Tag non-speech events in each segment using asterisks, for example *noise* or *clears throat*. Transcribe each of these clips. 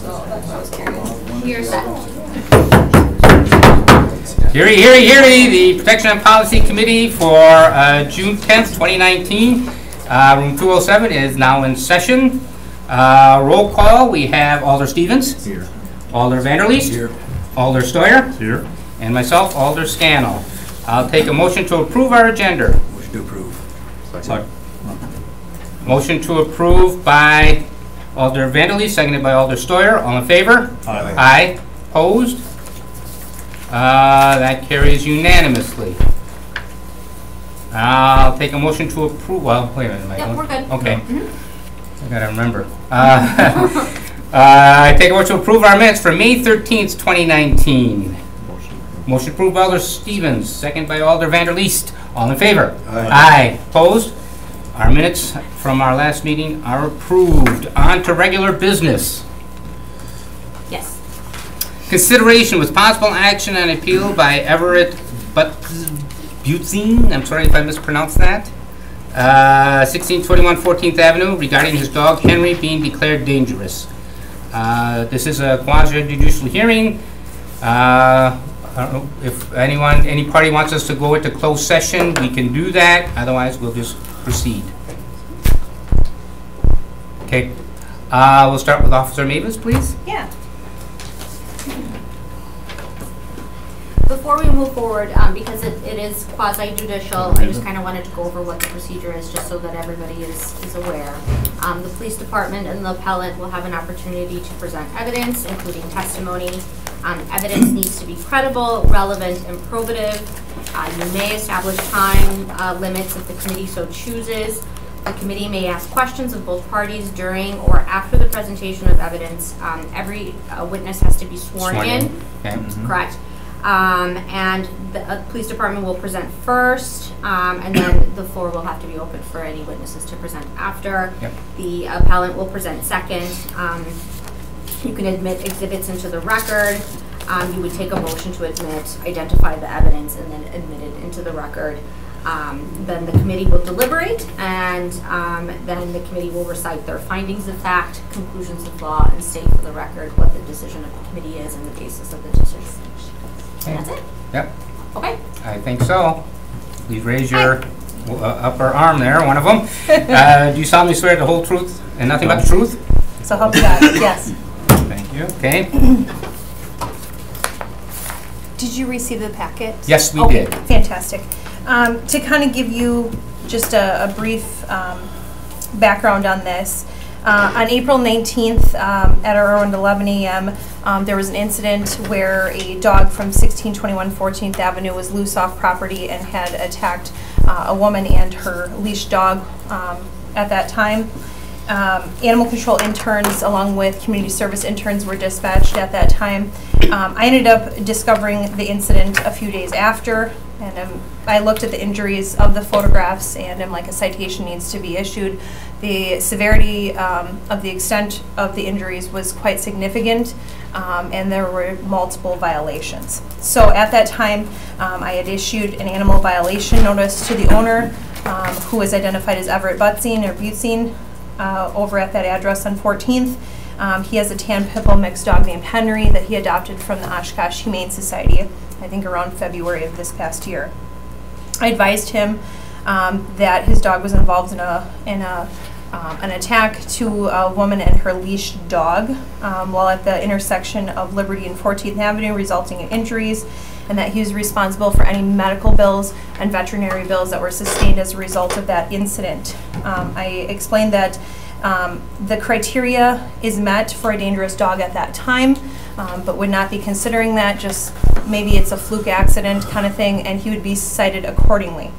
So that's what I was curious. You're set. Heary, heary, heary, the Protection and Policy Committee for uh, June 10th, 2019. Uh, Room 207 is now in session. Uh, Roll call, we have Alder Stevens. Here. Alder Vanderleest. Here. Alder Steuer. Here. And myself, Alder Scannell. I'll take a motion to approve our agenda. Motion to approve. Second. Motion to approve by Alder Vanderleest, seconded by Alder Steuer. All in favor? Aye. Aye. Opposed? Uh, That carries unanimously. I'll take a motion to approve, well, wait a minute. am I Yep, going- we're good. Okay. Mhm. I gotta remember. Uh, *laughs* uh, I take a motion to approve our minutes for May 13th, 2019. Motion approved by Alder Stevens, second by Alder Vanderleest. All in favor? Aye. Aye. Opposed? Our minutes from our last meeting are approved. On to regular business. Yes. Consideration with possible action on appeal by Everett But Butzine, I'm sorry if I mispronounced that, uh, 1621 14th Avenue regarding his dog Henry being declared dangerous. Uh, This is a quasi judicial hearing. Uh, I don't know if anyone, any party wants us to go into closed session, we can do that, otherwise we'll just proceed. Okay, Uh, we'll start with Officer Mavis, please. Yeah. Before we move forward, um, because it, it is quasi judicial, I just kind of wanted to go over what the procedure is, just so that everybody is, is aware. Um, the police department and the appellant will have an opportunity to present evidence, including testimony. Um, evidence *clears throat* needs to be credible, relevant, and probative. Uh, you may establish time, uh, limits if the committee so chooses. The committee may ask questions of both parties during or after the presentation of evidence. Um, every uh, witness has to be sworn Sworn in. in. Okay. Correct. Um, and the uh, police department will present first, um, and then the floor will have to be open for any witnesses to present after. Yep. The appellant will present second. Um, you can admit exhibits into the record. Um, you would take a motion to admit, identify the evidence, and then admit it into the record. Um, then the committee will deliberate, and um, then the committee will recite their findings of fact, conclusions of law, and state for the record what the decision of the committee is and the basis of the decision. And that's it. Yep, Okay. I think so. Please raise your uh, upper arm there, one of them. Uh, Do you solemnly swear the whole truth and nothing but the truth? So help you God, *coughs* yes. Thank you. Okay, Did you receive the packet? Yes, we Okay, did. Fantastic. Um, To kind of give you just a a brief um, background on this, uh, on April 19th, um, at around 11 a.m., um, there was an incident where a dog from 1621 14th Avenue was loose off property and had attacked uh, a woman and her leash dog um, at that time. Um, Animal control interns, along with community service interns, were dispatched at that time. Um, I ended up discovering the incident a few days after, and I looked at the injuries of the photographs, and I'm like, a citation needs to be issued. The severity um, of the extent of the injuries was quite significant, um, and there were multiple violations. So at that time, um, I had issued an animal violation notice to the owner, um, who was identified as Everett Butzine or Butzine, uh, over at that address on 14th. Um, he has a tan pit mixed dog named Henry that he adopted from the Oshkosh Humane Society, I think around February of this past year. I advised him um, that his dog was involved in a in a um, an attack to a woman and her leashed dog um, while at the intersection of Liberty and 14th Avenue, resulting in injuries, and that he was responsible for any medical bills and veterinary bills that were sustained as a result of that incident. Um, I explained that um, the criteria is met for a dangerous dog at that time, um, but would not be considering that, just maybe it's a fluke accident kind of thing, and he would be cited accordingly.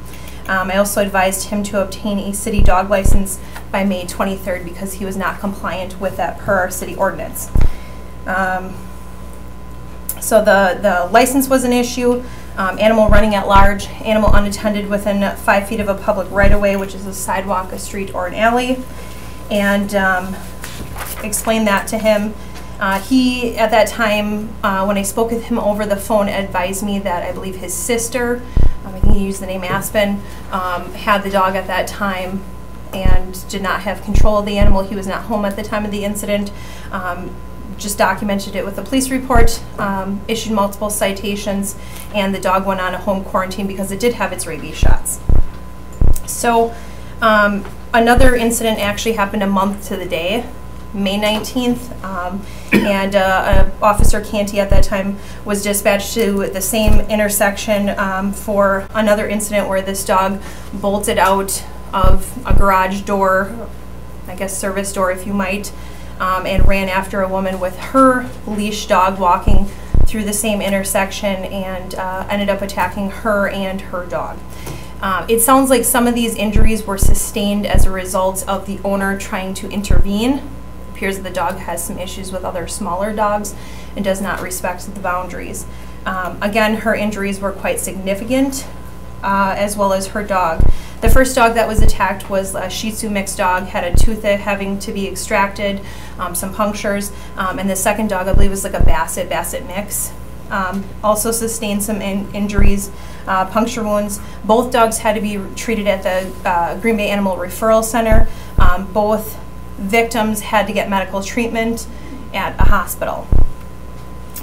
Um, I also advised him to obtain a city dog license by May 23rd because he was not compliant with that per our city ordinance. Um, so the, the license was an issue. Um, animal running at large, animal unattended within five feet of a public right-of-way, which is a sidewalk, a street, or an alley. And um, explained that to him. Uh, he, at that time, uh, when I spoke with him over the phone, advised me that I believe his sister, um, I think he used the name Aspen, um, had the dog at that time and did not have control of the animal. He was not home at the time of the incident. Um, just documented it with a police report, um, issued multiple citations, and the dog went on a home quarantine because it did have its rabies shots. So, um, another incident actually happened a month to the day, May 19th, um, and uh, uh, Officer Canty at that time was dispatched to the same intersection um, for another incident where this dog bolted out of a garage door, I guess service door if you might, um, and ran after a woman with her leash dog walking through the same intersection and uh, ended up attacking her and her dog. Uh, it sounds like some of these injuries were sustained as a result of the owner trying to intervene. appears that the dog has some issues with other smaller dogs and does not respect the boundaries. Um, again, her injuries were quite significant, uh, as well as her dog. The first dog that was attacked was a Shih Tzu mixed dog, had a tooth having to be extracted, um, some punctures, um, and the second dog, I believe, was like a Basset, Basset mix. Um, also sustained some in injuries, uh, puncture wounds. Both dogs had to be treated at the uh, Green Bay Animal Referral Center. Um, both victims had to get medical treatment at a hospital.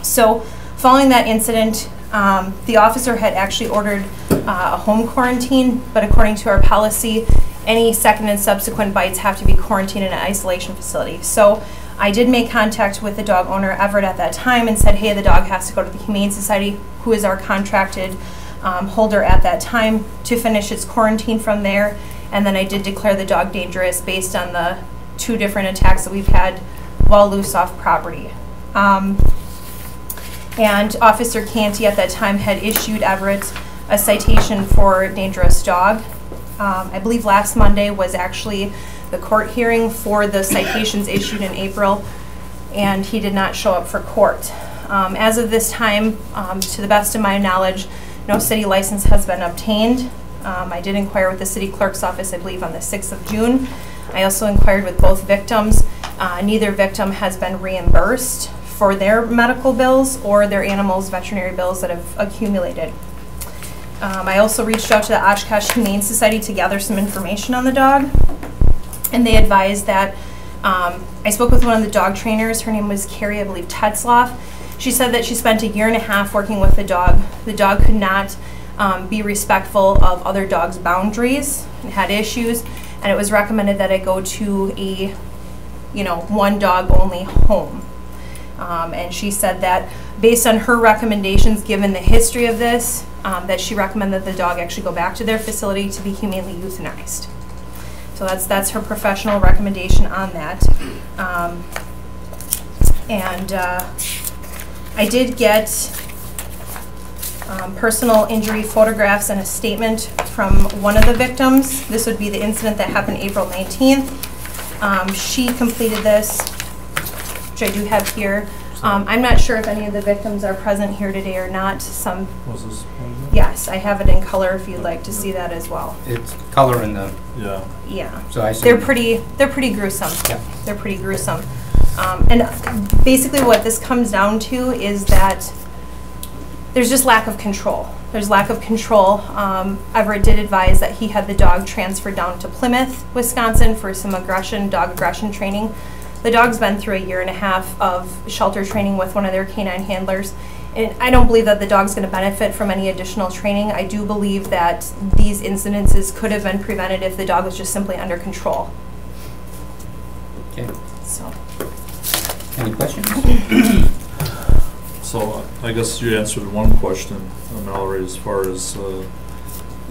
So, following that incident, um, the officer had actually ordered uh, a home quarantine, but according to our policy, any second and subsequent bites have to be quarantined in an isolation facility. So I did make contact with the dog owner, Everett, at that time and said, hey, the dog has to go to the Humane Society, who is our contracted um, holder at that time, to finish its quarantine from there. And then I did declare the dog dangerous based on the two different attacks that we've had while loose off property. Um, and Officer Canty at that time had issued Everett a citation for dangerous dog. Um, I believe last Monday was actually the court hearing for the citations issued in April, and he did not show up for court. Um, as of this time, um, to the best of my knowledge, no city license has been obtained. Um, I did inquire with the city clerk's office, I believe, on the 6th of June. I also inquired with both victims. Uh, neither victim has been reimbursed for their medical bills or their animals' veterinary bills that have accumulated. Um, I also reached out to the Oshkosh Humane Society to gather some information on the dog, and they advised that um, I spoke with one of the dog trainers. Her name was Carrie, I believe, Tetzloff. She said that she spent a year and a half working with the dog. The dog could not um, be respectful of other dogs' boundaries and had issues, and it was recommended that I go to a, you know, one dog only home. Um, and she said that based on her recommendations, given the history of this, um, that she recommended that the dog actually go back to their facility to be humanely euthanized. So that's that's her professional recommendation on that. Um, and uh, I did get um, personal injury photographs and a statement from one of the victims. This would be the incident that happened April 19th. Um, she completed this, which I do have here. Um, I'm not sure if any of the victims are present here today or not. Some, Was this, what is it? yes, I have it in color if you'd like to see that as well. It's color in the, Yeah, Yeah. so I see. They're pretty, they're pretty gruesome. Yeah. They're pretty gruesome. Um, and basically what this comes down to is that there's just lack of control. There's lack of control. Um, Everett did advise that he had the dog transferred down to Plymouth, Wisconsin for some aggression, dog aggression training. The dog's been through a year and a half of shelter training with one of their canine handlers. And I don't believe that the dog's going to benefit from any additional training. I do believe that these incidences could have been prevented if the dog was just simply under control. Okay. So, Any questions? so I guess you answered one question, Mallory, as far as uh,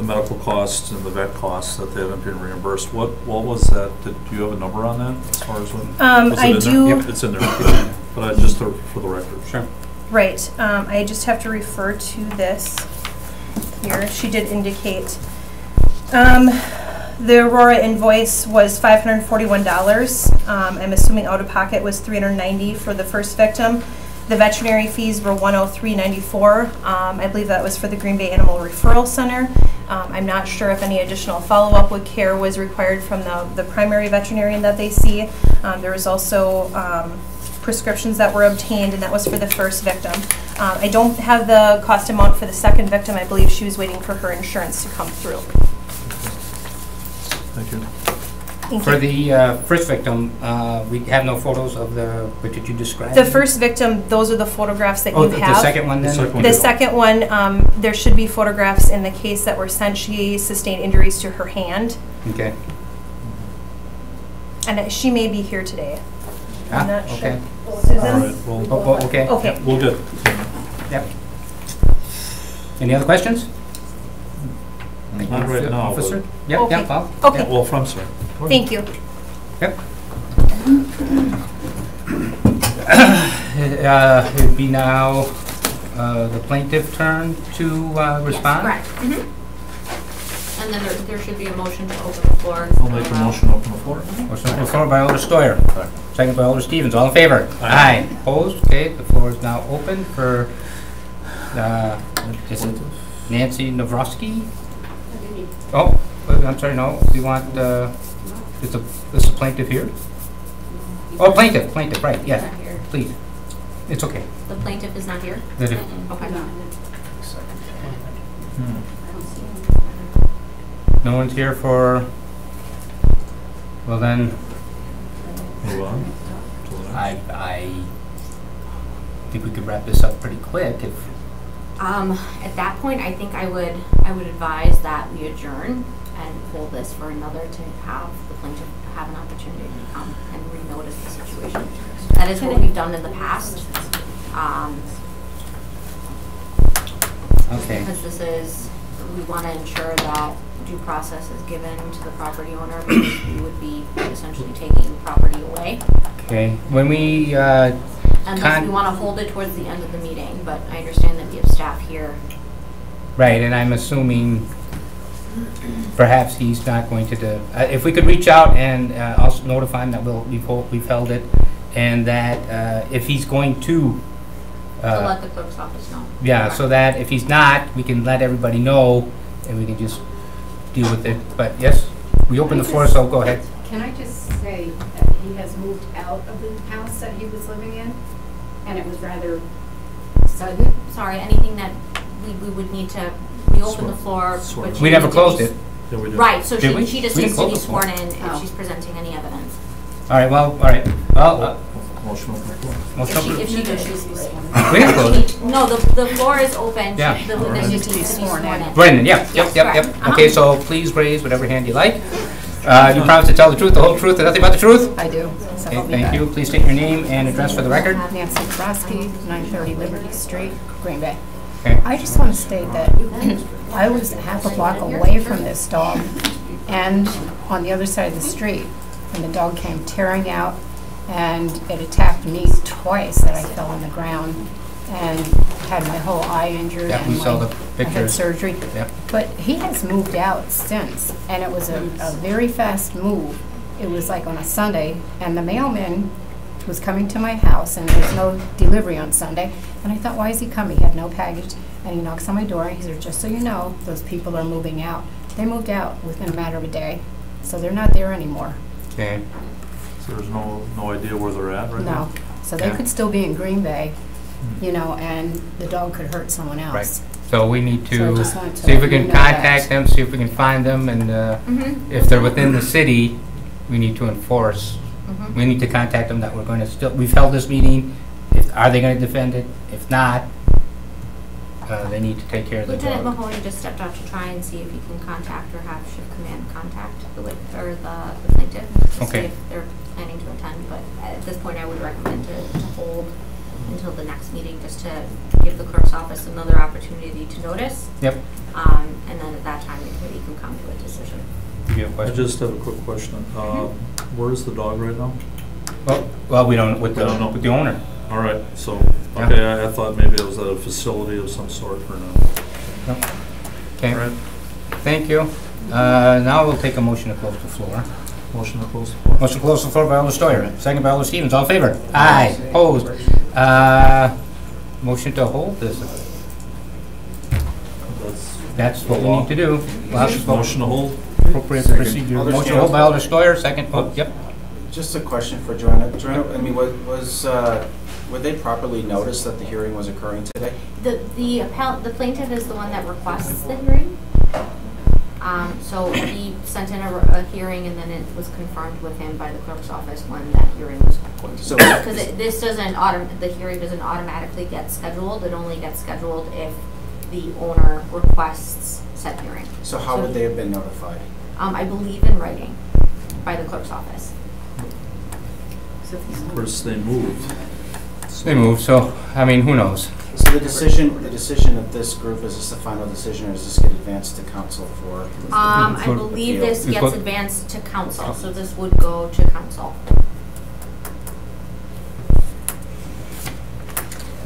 the medical costs and the vet costs that they haven't been reimbursed. What, what was that? Did do you have a number on that as far as what? Um, was it I in do- Yep, It's in there, but I, just to- for the record. Sure. right, um, I just have to refer to this here. She did indicate. Um, the Aurora invoice was five hundred and forty-one dollars. Um, I'm assuming out-of-pocket was three hundred and ninety for the first victim. The veterinary fees were one oh three ninety-four. Um, I believe that was for the Green Bay Animal Referral Center. Um, I'm not sure if any additional follow-up with care was required from the, the primary veterinarian that they see. Um, there was also, um, prescriptions that were obtained, and that was for the first victim. Um, I don't have the cost amount for the second victim. I believe she was waiting for her insurance to come through. Thank you. Thank For you. the uh, first victim, uh, we have no photos of the, what did you describe? The first victim, those are the photographs that Oh, you the have. the second one then? second one. The second one, um, there should be photographs in the case that were sent. She sustained injuries to her hand, Okay. and uh, she may be here today. I'm Ah, not sure. okay. All Susan? right, well, Oh, oh, okay. Okay. we'll get, Yep. Any other questions? not right now, Officer? Yep, Okay. yep, Bob? Okay, well, I'm sorry. Go thank you. Yep. *coughs* Uh, It'd be now uh, the plaintiff turn to uh, respond? Correct. Mhm. And then there, there should be a motion to open the floor. I'll make a motion to open the floor. Motion on the floor by Alder Steuer, second by Alder Stevens, all in favor? Aye. Opposed? Okay, the floor is now open for, uh, is it Nancy Navrosky? Oh, uh, I'm sorry, no, we want, uh, is the, is the plaintiff here? Oh, plaintiff, plaintiff, right, yes, Not here. please. It's okay. The plaintiff is not here? That it- Okay. Hmm. No one's here for, well then, Move on. to the next. I, I think we could wrap this up pretty quick if, Um, at that point, I think I would, I would advise that we adjourn and hold this for another to have the plaintiff have an opportunity to come and renotice the situation. That is what we've done in the past. Um, okay. because this is, we want to ensure that due process is given to the property owner because we would be essentially taking property away. Okay, when we, uh, Unless we want to hold it towards the end of the meeting, but I understand that we have staff here. right, and I'm assuming perhaps he's not going to, do- uh, if we could reach out and uh, also notify him that we'll, we've, hol- we've held it, and that uh, if he's going to, To uh, let the clerk's office know. yeah, so that if he's not, we can let everybody know, and we can just deal with it. But yes, we open the floor, so go ahead. Can I just say that he has moved out of the house that he was living in? And it was rather sudden. Sorry, anything that we, we would need to, we open the floor. Swear. but We never needs closed it. Yeah, we did. Right, so Did we? she, she just We needs to be close the floor. sworn in Oh. if she's presenting any evidence. All right, well, all right, well, uh, Motion to open the floor. motion If she, to- if she does, she's. we didn't close it. No, the, the floor is open. Yeah. The witness Alright. just needs to be sworn in. Brendan, yeah, yep, Yes, yep, yep. Okay, Uh-huh. so please raise whatever hand you like. Uh, you promise to tell the truth, the whole truth, and nothing but the truth? I do. so Okay, help me thank God. you. Please state your name and address for the record. Nancy Krosky, 930 Liberty Street, Green Bay. I just want to state that *clears throat* I was half a block away from this dog and on the other side of the street. And the dog came tearing out and it attacked me twice that I fell on the ground and had my whole eye injured. Yeah, we and saw my- the I had surgery. Yep. But he has moved out since, and it was a, a very fast move. It was like on a Sunday, and the mailman was coming to my house, and there's no delivery on Sunday. And I thought, why is he coming? He had no package, and he knocks on my door, and he said, just so you know, those people are moving out. They moved out within a matter of a day, so they're not there anymore. Okay, So there's no, no idea where they're at right now? No. So they Yeah. could still be in Green Bay, you know, and the dog could hurt someone else. right. So we need So I to just wanted to see if we let you can know that. contact them, see if we can find them, and uh, Mm-hmm, if they're within the city, we need to enforce. Mm-hmm. We need to contact them that we're going to still, we've held this meeting. If, are they going to defend it? If not, uh, they need to take care of the Lieutenant dog. Mahoney just stepped out to try and see if he can contact or have shift command contact the wit, or the the plaintiff. To see Okay. if they're planning to attend, but at this point, I would recommend to, to hold until the next meeting, just to give the clerk's office another opportunity to notice. Yep. Um, and then at that time, the committee can come to a decision. Do you have a I question? just have a quick question. Um, Where is the dog right now? Well, well, we don't, with We don't the, know. with the owner. All right, so, Yeah. okay, I, I thought maybe it was at a facility of some sort or not. All Okay, right, thank you. Uh, Now we'll take a motion to close the floor. motion to close the floor. Motion to close the floor by Alder Steuer, second by Alder Stevens, all in favor? Aye, opposed. Uh, Motion to hold this, That's that's what we need to do. Last Motion to hold? Appropriate Second. procedure. Alder Motion to hold by Alder Steuer, second, oh, yep. Just a question for Joanna. Joanna, I mean, was, was, uh, would they properly notice that the hearing was occurring today? The, the appellant, the plaintiff is the one that requests the hearing. Um, so he sent in a, a hearing and then it was confirmed with him by the clerk's office when that hearing was going to So- *coughs* be. Because it, this doesn't autom, the hearing doesn't automatically get scheduled, it only gets scheduled if the owner requests said hearing. So how would they have been notified? Um, I believe in writing by the clerk's office. Of course, they moved. They moved, so, I mean, who knows? So the decision, the decision of this group, is this the final decision, or does this get advanced to council for? Um, I believe this Appeal. gets advanced to council, so this would go to council.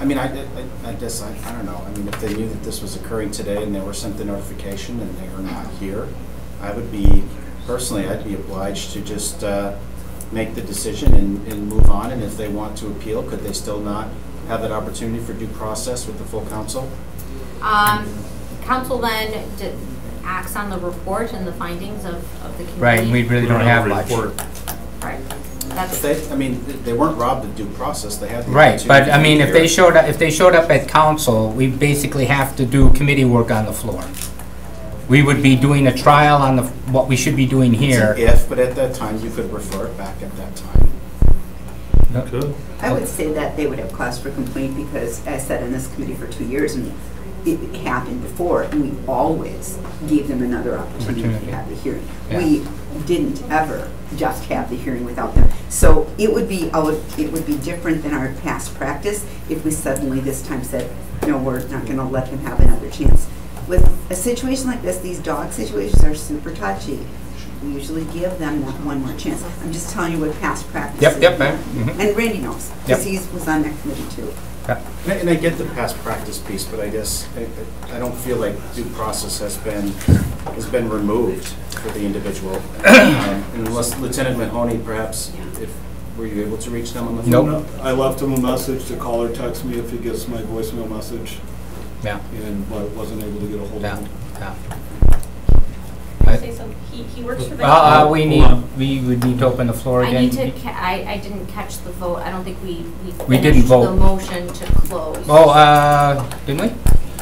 I mean, I, I, I guess, I, I don't know, I mean, if they knew that this was occurring today and they were sent the notification and they are not here, I would be, personally, I'd be obliged to just, uh, make the decision and, and move on, and if they want to appeal, could they still not have that opportunity for due process with the full council? Um, council then acts on the report and the findings of, of the committee. Right, we really don't have much. Report. Right, But that's, they, I mean, they weren't robbed of due process, they had the Right, but I mean, if they showed up, if they showed up at council, we basically have to do committee work on the floor. We would be doing a trial on the, what we should be doing It's an here. If, but at that time, you could refer it back at that time. Good. I would say that they would have cause for complaint because I sat in this committee for two years and it happened before and we always gave them another opportunity Opportunity. to have the hearing. Yeah. We didn't ever just have the hearing without them. So it would be, out- it would be different than our past practice if we suddenly this time said, no, we're not gonna let them have another chance. With a situation like this, these dog situations are super touchy. We usually give them that one more chance. I'm just telling you what past practice Yep, is. yep, I- mhm. And Randy knows, Yep. because he was on that committee too. Yep. And I- And I get the past practice piece, but I guess, I- I I don't feel like due process has been, has been removed for the individual. Um, Unless Lieutenant Mahoney, perhaps, if, were you able to reach them on the phone? Nope. I left him a message to call or text me if he gets my voicemail message, Yeah, and I wasn't able to get a hold yeah, of him. yeah. Say something. He, he works for the. Uh, uh, we need, we would need to open the floor I again. need to, ca- I, I didn't catch the vote, I don't think we, we We didn't finished the vote. motion to close. Oh, uh, didn't we?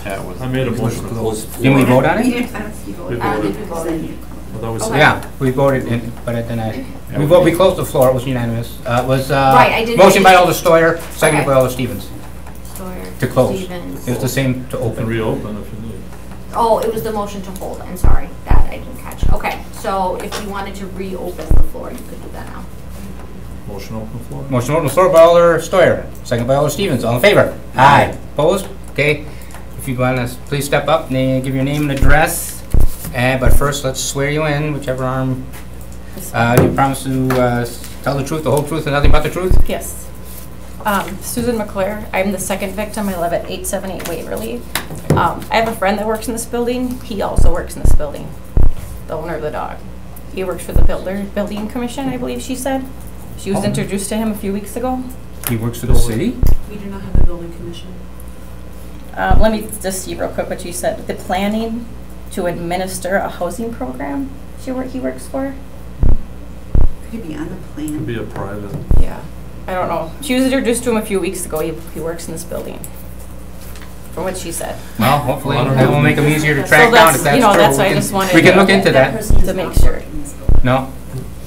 I made a motion to close. the Didn't we vote on it? I don't think. We voted. think we voted. Well, that was- Okay. Yeah, we voted, in- but then I, Yeah, we we vote, we closed the floor, it was unanimous. Uh, it was, Right, I uh, didn't- motion by Alder Steuer, seconded Okay. by Alder Stevens, Sawyer, to close. Stevens. It was the same to open. reopen if you need. Oh, it was the motion to hold, I'm sorry, that I didn't catch. Okay, so if you wanted to reopen the floor, you could do that now. Motion open the floor? Motion open the floor by Alder Steuer, second by Alder Stevens, all in favor? Aye. Opposed? Okay, if you want to, please step up and give your name and address. And, but first, let's swear you in, whichever arm. Uh, you promise to, uh, tell the truth, the whole truth, and nothing but the truth? yes. Um, Susan McClure, I'm the second victim, I live at 878 Waverly. Um, I have a friend that works in this building, he also works in this building, the owner of the dog. He works for the builder, building commission, I believe she said. She was Oh. introduced to him a few weeks ago. He works for the city? We do not have a building commission. Um, let me just see real quick what she said. The planning to administer a housing program she work, he works for? Could it be on the plan? Could be a private. Yeah. I don't know. She was introduced to him a few weeks ago. He, he works in this building. From what she said. Well, hopefully, well, that will make them easier to So track down that's- if that's you true. know, that's why I just wanted We can to- look into that. To make sure. No,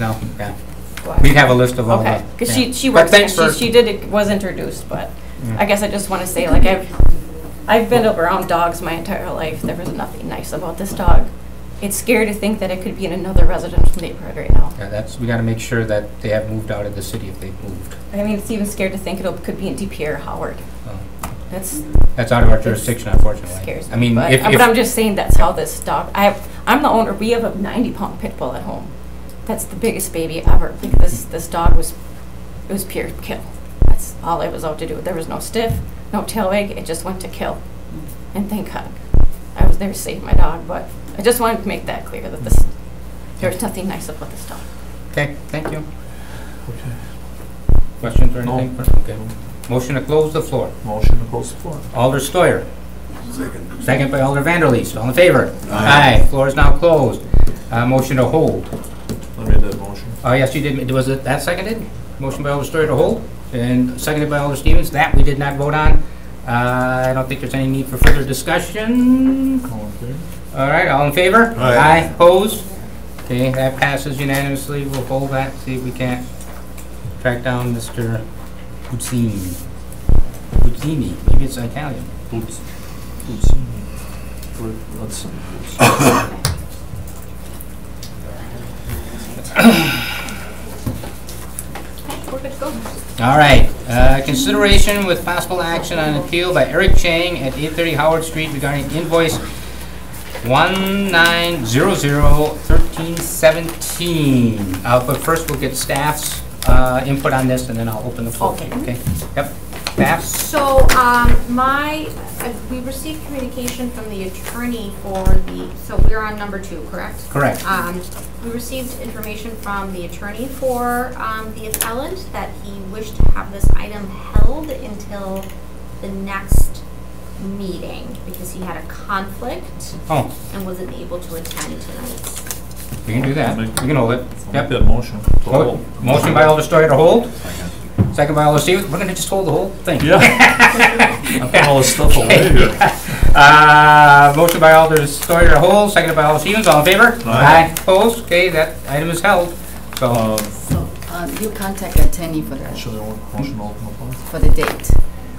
no, yeah. We'd have a list of all the. Okay, because yeah. she, she But works, there. thanks for- she, she did, was introduced, but Mm. I guess I just want to say, like, I've, I've been around dogs my entire life. There was nothing nice about this dog. It's scary to think that it could be in another residential neighborhood right now. Yeah, that's, we gotta make sure that they have moved out of the city if they've moved. I mean, it's even scary to think it could be in DP or Howard. So, That's, That's out of our jurisdiction, unfortunately. scares me. I mean, but, if, but I'm if, just saying that's how this dog. I have, I'm the owner. We have a 90 pound pit bull at home. That's the biggest baby ever. Like this this dog was, it was pure kill. That's all I was out to do. There was no stiff, no tail wag. It just went to kill. And thank God, I was there to save my dog. But I just wanted to make that clear that this, there's nothing nice about this dog. okay, thank you. Okay. Questions or No. anything? Okay. Motion to close the floor. Motion to close the floor. Alder Steuer. Second. Second by Alder Vanderleest. All in favor? Aye. Floor is now closed. Uh, motion to hold. I made that motion. Oh, yes, you did. Was it that seconded? Motion by Alder Steuer to hold, and seconded by Alder Stevens. That we did not vote on. Uh, I don't think there's any need for further discussion. All in favor? All right, all in favor? Aye. opposed? Okay, that passes unanimously. We'll hold that, see if we can't track down Mr. Puccini. Puccini, maybe it's Italian. Boots. Boots. Where- Let's see. We're good to go. All right, uh, consideration with possible action on appeal by Eric Chang at 830 Howard Street regarding invoice 19001317. Uh, But first, we'll get staff's uh, input on this, and then I'll open the floor. Okay. Okay, yep. Staff? So, um, my, uh, we received communication from the attorney for the, so we're on number two, correct? Correct. Um, we received information from the attorney for, um, the appellant that he wished to have this item held until the next meeting because he had a conflict Oh, and wasn't able to attend tonight. we can do that. We can hold it. I'll Make Yep. that motion. to Hold- hold. Motion by Alder Steuer to hold. Second by Alder Stevens. We're gonna just hold the whole thing. Yeah. *laughs* I'm all this stuff away here. *laughs* Uh, motion by Alder Steuer to hold, second by Alder Stevens, all in favor? Aye. Opposed? Okay, that item is held. So, Um, So, um, you contact attorney for the, Should I want motion to open the floor? for the date.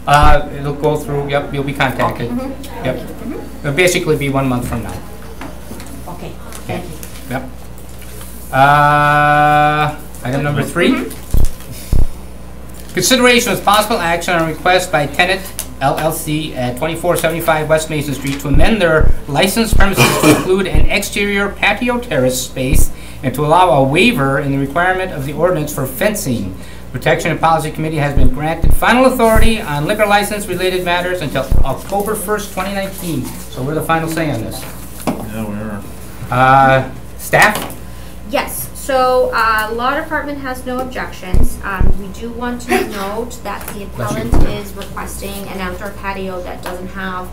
Uh, it'll go through, yep, you'll be contacted. Mm-hmm. Yep. It'll basically be one month from now. Okay, thank you. Yep. Uh, item number three. Consideration with possible action on request by tenant LLC at 2475 West Mason Street to amend their licensed premises to include an exterior patio terrace space and to allow a waiver in the requirement of the ordinance for fencing. Protection and Policy Committee has been granted final authority on liquor license related matters until October 1st, 2019. So we're the final say on this. Yeah, we are. Uh, staff? Yes, so, uh, law department has no objections. Um, we do want to note that the appellant is requesting an outdoor patio that doesn't have,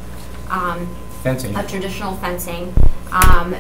um, Fencing. a traditional fencing. Um,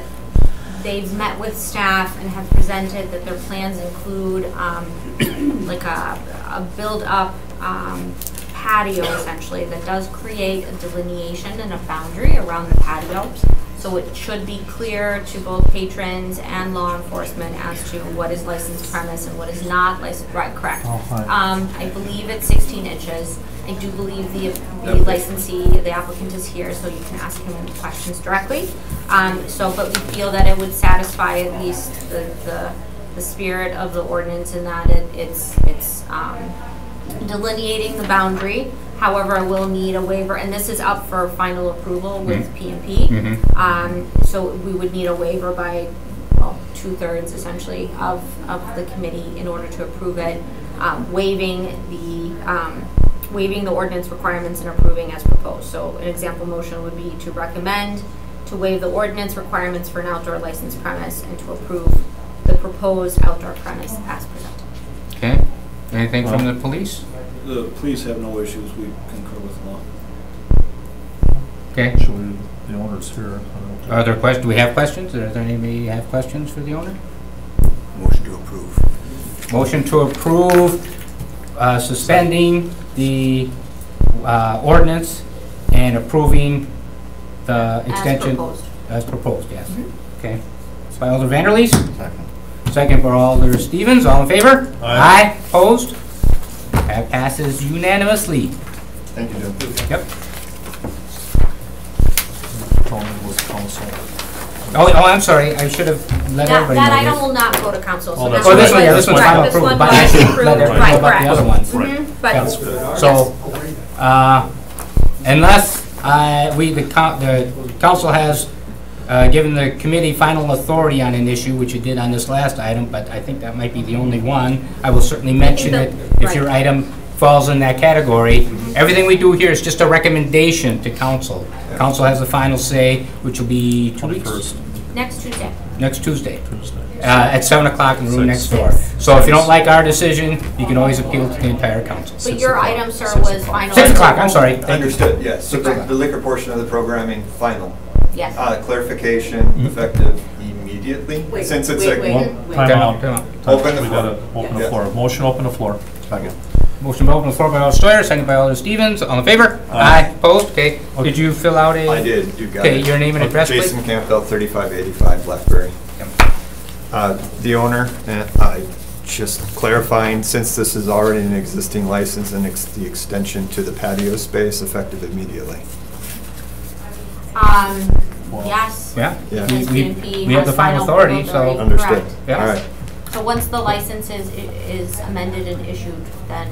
they've met with staff and have presented that their plans include, um, *coughs* like a, a build-up, um, patio essentially that does create a delineation and a boundary around the patio. So it should be clear to both patrons and law enforcement as to what is licensed premise and what is not licensed, right, correct. Um, I believe it's sixteen inches. I do believe the, the licensee, the applicant is here, so you can ask him questions directly. Um, so, but we feel that it would satisfy at least the, the, the spirit of the ordinance in that it, it's, it's, um, delineating the boundary. However, I will need a waiver, and this is up for final approval with P and P. Mhm. Um, so we would need a waiver by, well, two-thirds essentially of, of the committee in order to approve it. Um, waiving the, um, waiving the ordinance requirements and approving as proposed. So an example motion would be to recommend to waive the ordinance requirements for an outdoor licensed premise and to approve the proposed outdoor premise as presented. Okay. Anything from the police? The police have no issues, we concur with the law. Okay. Actually, the owner's here. I don't Are there questions? Do we have questions? Is there anybody have questions for the owner? Motion to approve. Motion to approve uh, suspending the uh, ordinance and approving the As extension. proposed. As proposed, yes. Okay. By Alder Vanderleest, Second. second by Alder Stevens, all in favor? Aye. opposed? That passes unanimously. Thank you, Jim. Yep. Tony was counsel. Oh, oh, I'm sorry, I should have let That, everybody know that this. item will not go to council, so Oh, that's. that's Oh, this one, yeah, this one's right, final this approval, one but was I should approved, let everybody know right, about the correct. other ones. Mhm, But, That's good. yes. So, uh, unless uh, we, the coun- the council has uh, given the committee final authority on an issue, which it did on this last item, but I think that might be the only one, I will certainly mention that- it if your right. item falls in that category. Everything we do here is just a recommendation to council. Council has the final say, which will be two weeks, Next Tuesday. next Tuesday, Tuesday. uh, at 7 o'clock in the room next Six. door. So if you don't like our decision, you can always appeal to the entire council. But your item, sir, was final. 6 o'clock, I'm sorry. Thank you. Understood, yes. So the the liquor portion of the programming, final. Yes. Uh, Clarification, effective immediately, Wait, since it's wait, a. wait. Well, Wait. Time out. Time out. Open the We floor. gotta open the Yeah. floor. Motion, open the floor. Motion open on the floor by Alder Steuer, second by Alder Stevens. All in favor? Aye. Opposed? Okay. Did you fill out a? I did, you got it. Okay, your name and address, please? Jason Campbell, 3585 Blackberry. Yep. Uh, The owner, and I, just clarifying, since this is already an existing license and it's the extension to the patio space effective immediately. Um, yes. Yeah? Yeah. We- Because we- DNP we have has the final final authority, so- Understood. correct. Yeah. All right. So once the license is, is amended and issued, then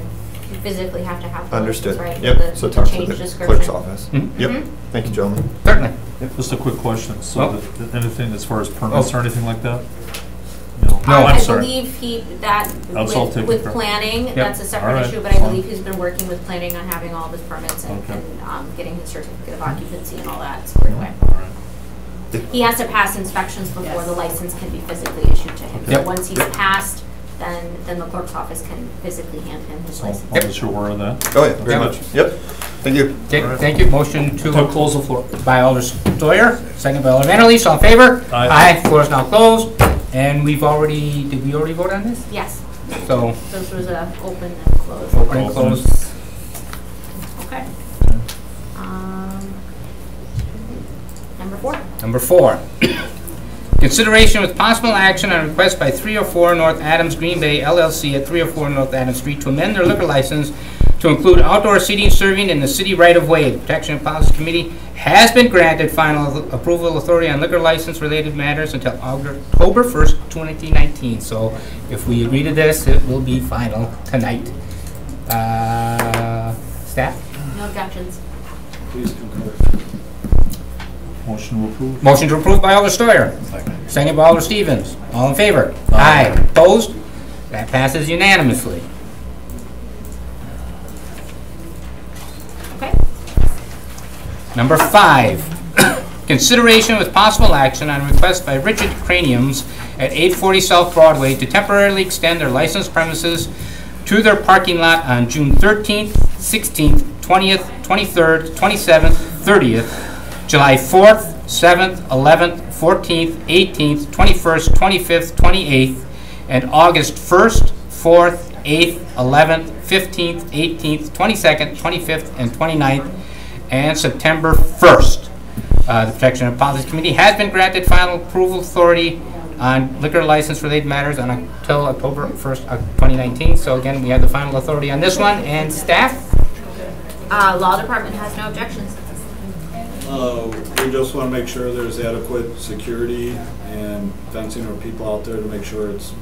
you physically have to have the license, Understood. right? Yep, the- so talk to change the description. clerk's office. Mhm. Yep, Mhm. thank you, gentlemen. Certainly. Just a quick question, so Oh. that- that anything as far as permits Oh. or anything like that? No, No, I I'm sorry. believe he, that, That's all with, taken with care of. planning, Yep. that's a All separate right, issue, but I fine. believe he's been working with planning on having all of his permits and, Okay. and, um, getting his certificate of occupancy and all that squared away. All right. He has to pass inspections before the license can be physically issued to him. So Yep. once he's passed, then, then the clerk's office can physically hand him his So license. long as you're aware of that. Oh, yeah, very Yep. much. Yep, thank you. Okay, All right. thank you. Motion To to, close the floor. by Alder Steuer, second by Alder Vanderleest. All in favor? Aye. Floor is now closed. And we've already, did we already vote on this? Yes, So, this was a open and closed. open and Open. closed. Okay. Um, number four. Number four, consideration with possible action on request by 304 North Adams Green Bay LLC at 304 North Adams Street to amend their liquor license to include outdoor seating serving in the city right-of-way. The Protection and Policy Committee has been granted final approval authority on liquor license-related matters until October 1st, 2019. So if we agree to this, it will be final tonight. Uh, Staff? No objections. Please concur. Motion to approve? Motion to approve by Alder Steuer. Second by Alder Stevens. All in favor? Aye. Opposed? That passes unanimously. Okay. Number five, *coughs* consideration with possible action on request by Richard Craniums at 840 South Broadway to temporarily extend their licensed premises to their parking lot on June 13th, 16th, 20th, 23rd, 27th, 30th, July 4th, 7th, 11th, 14th, 18th, 21st, 25th, 28th, and August 1st, 4th, 8th, 11th, 15th, 18th, 22nd, 25th, and 29th, and September 1st. Uh, The Protection and Policy Committee has been granted final approval authority on liquor license-related matters on until October 1st, of 2019. So again, we have the final authority on this one, and staff? Uh, law department has no objections. Uh, We just want to make sure there's adequate security and fencing or people out there to make sure it's,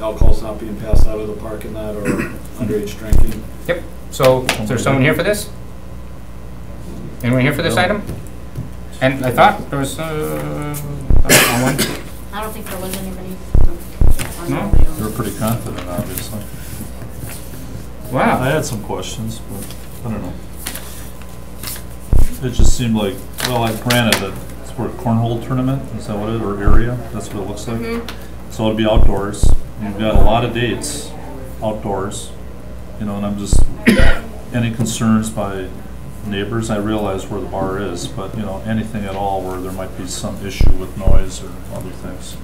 alcohol's not being passed out of the parking lot or *clears throat* underage drinking. Yep. So is there someone here for this? Anyone here for this No. item? And I thought there was, uh, one. *coughs* I don't think there was anybody. No? You're pretty confident, obviously. Wow. I had some questions, but I don't know. It just seemed like, well, like granted that it's for a cornhole tournament, is that what it is, or area? That's what it looks like? Mhm. So it'd be outdoors. You've got a lot of dates outdoors, you know, and I'm just, any concerns by neighbors? I realize where the bar is, but, you know, anything at all where there might be some issue with noise or other things.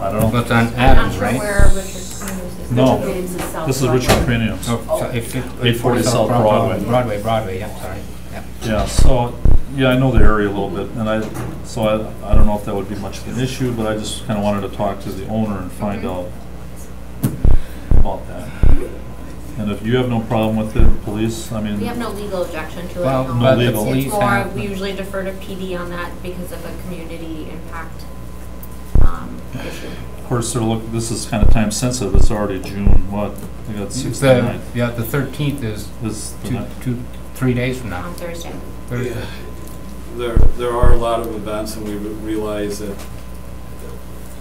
I don't know. That's on I'm not Adams, sure right? where Richard Craniums is. No. Richard Craniums is South This is Broadway. Richard Craniums. Oh, so oh. if it- 840 South Broadway. Broadway, Broadway, yep, sorry. Yep. Yeah, so, yeah, I know the area a little bit, and I, so I, I don't know if that would be much of an issue, but I just kinda wanted to talk to the owner and find out about that. And if you have no problem with it, police, I mean. We have no legal objection to it. Well, no. but the It's- police It's more, have- we usually defer to PD on that because of a community impact, um. Of course, they're look, this is kinda time sensitive, it's already June, what, I got It's the, and ninth. yeah, the thirteenth is Is the two, ni- two, three days from now. on Thursday. Thursday. There, there are a lot of events and we realize that,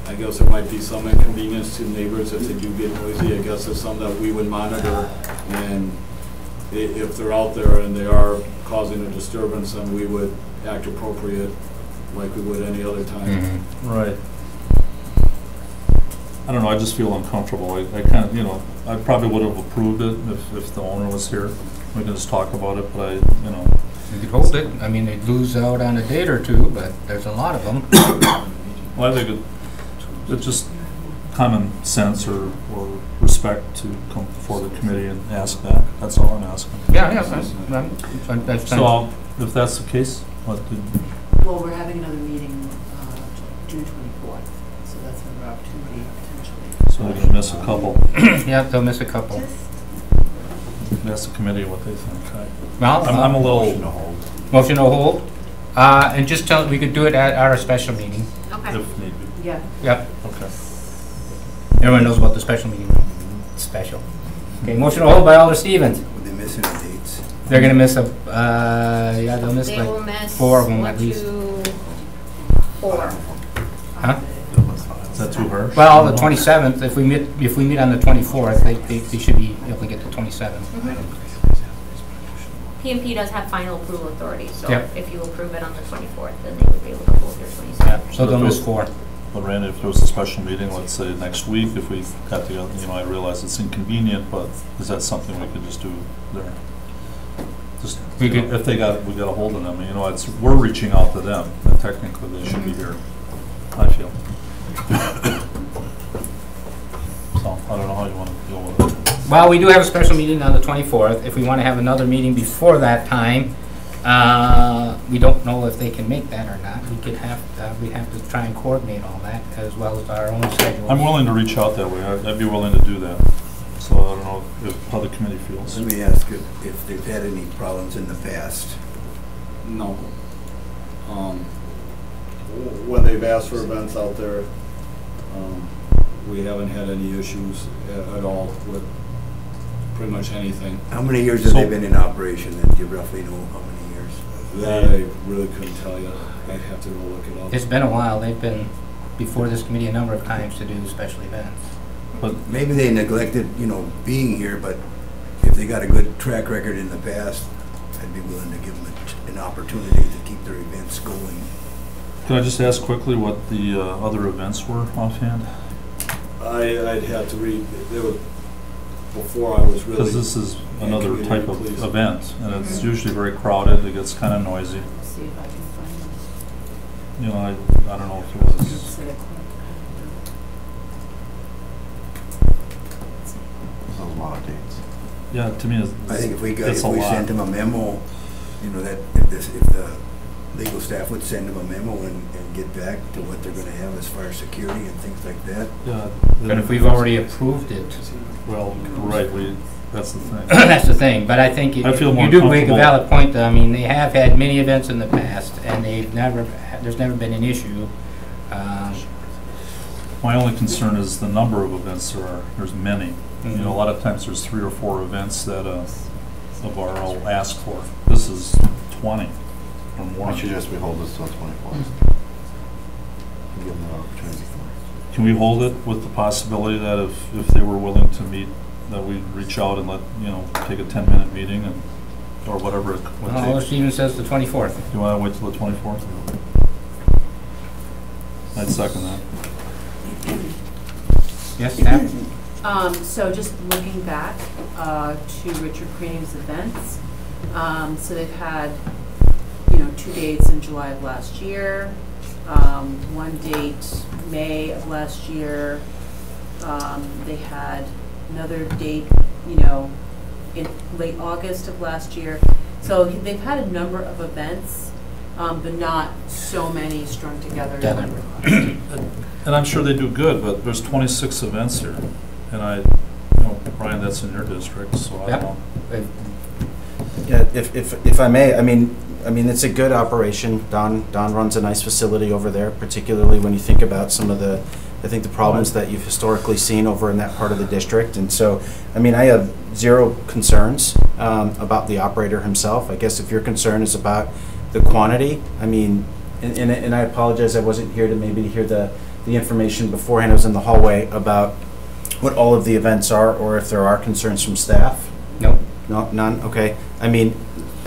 I guess there might be some inconvenience to neighbors if they do get noisy. I guess it's something that we would monitor and i- if they're out there and they are causing a disturbance, then we would act appropriate like we would any other time. Mhm. Right. I don't know, I just feel uncomfortable, I, I kinda, you know, I probably would have approved it if, if the owner was here. We can just talk about it, but I, you know, You could hold it, I mean, they'd lose out on a date or two, but there's a lot of them. *coughs* well, I think it, it's just common sense or, or respect respect to come before the committee and ask that. That's all I'm asking. Yeah, yeah, that's, that's- that's So. I'll- if that's the case, what did, Well, we're having another meeting, uh, June twenty-fourth, so that's another opportunity potentially. So they're gonna miss a couple. *clears throat* Yeah, they'll miss a couple. Ask the committee what they think. I- Well, I'm, I'm a uh, little, motion to hold. Uh, and just tell, we could do it at our special meeting. Okay. if need be. Yeah. Yep, Okay. everyone knows about the special meeting. Special. Okay, motion to hold by Alder Stevens. Were they missing the dates? They're gonna miss a, uh, yeah, they'll miss They will like miss four of them one, at least. two, four. Huh? Is that too harsh? Well, the twenty-seventh, if we meet, if we meet on the twenty-fourth, they, they, they should be able to get the twenty-seventh. Mm-hmm. PMP does have final approval authority, so Yep. if you approve it on the twenty-fourth, then they would be able to hold their twenty-seventh. Yeah, so they'll miss four. But Randy, if there was a special meeting, let's say next week, if we got together, you know, I realize it's inconvenient, but is that something we could just do there? Just, We you know, if they got, we got a hold of them, you know, it's, we're reaching out to them, and technically they should be here, I feel. So, I don't know how you wanna deal with it. Well, we do have a special meeting on the twenty-fourth. If we wanna have another meeting before that time, uh, we don't know if they can make that or not. We could have, uh, we have to try and coordinate all that as well as our own schedule. I'm willing to reach out that way, I'd, I'd be willing to do that, so I don't know if, how the committee feels. Let me ask if, if they've had any problems in the past. No. Um, w- When they've asked for events out there, um, we haven't had any issues a- at all with pretty much anything. How many years have they been in operation, and do you roughly know how many years? That I really couldn't tell you. I'd have to go look it up. It's been a while. They've been before this committee a number of times to do special events. But Maybe they neglected, you know, being here, but if they got a good track record in the past, I'd be willing to give them a- an opportunity to keep their events going. Can I just ask quickly what the uh, other events were offhand? I, I'd have to read, there was, before I was really. Because this is another Yeah, type of police. event, and it's usually very crowded, it gets kind of noisy. See if I can find them. You know, I, I don't know if it was, Say it quick. A lot of dates. yeah, to me, it's. I think if we got, it's if a we lot. sent them a memo, you know, that, if this, if the legal staff would send them a memo and, and get back to what they're gonna have as far as security and things like that. Yeah. But if we've already approved it, Well, right, we, that's the thing. *clears throat* that's the thing. But I think you I feel more you do make a comfortable- valid point. though. I mean, they have had many events in the past, and they've never, there's never been an issue. Um, My only concern is the number of events there are, there's many. You know, a lot of times there's three or four events that uh, a bar will ask for. This is twenty or more. Why suggest we hold this till the twenty-fourth? Give them an opportunity. Can we hold it with the possibility that if, if they were willing to meet, that we'd reach out and let, you know, take a ten-minute meeting and, or whatever it would Alder take? Stevens says the twenty-fourth. You wanna wait till the twenty-fourth? I'd second that. Yes, Tab? Um, so just looking back, uh, to Richard Craning's events, um, so they've had, you know, two dates in July of last year, um, one date May of last year, um, they had another date, you know, in late August of last year. So they've had a number of events, um, but not so many strung together. in *clears throat* And I'm sure they do good, but there's twenty-six events here. And I, you know, Brian, that's in your district, so I don't know. Yeah, if, if, if I may, I mean, I mean, it's a good operation. Don, Don runs a nice facility over there, particularly when you think about some of the, I think the problems that you've historically seen over in that part of the district. And so, I mean, I have zero concerns um, about the operator himself. I guess if your concern is about the quantity, I mean, and, and and I apologize, I wasn't here to maybe hear the, the information beforehand. I was in the hallway about what all of the events are, or if there are concerns from staff. Nope. No, none, okay. I mean,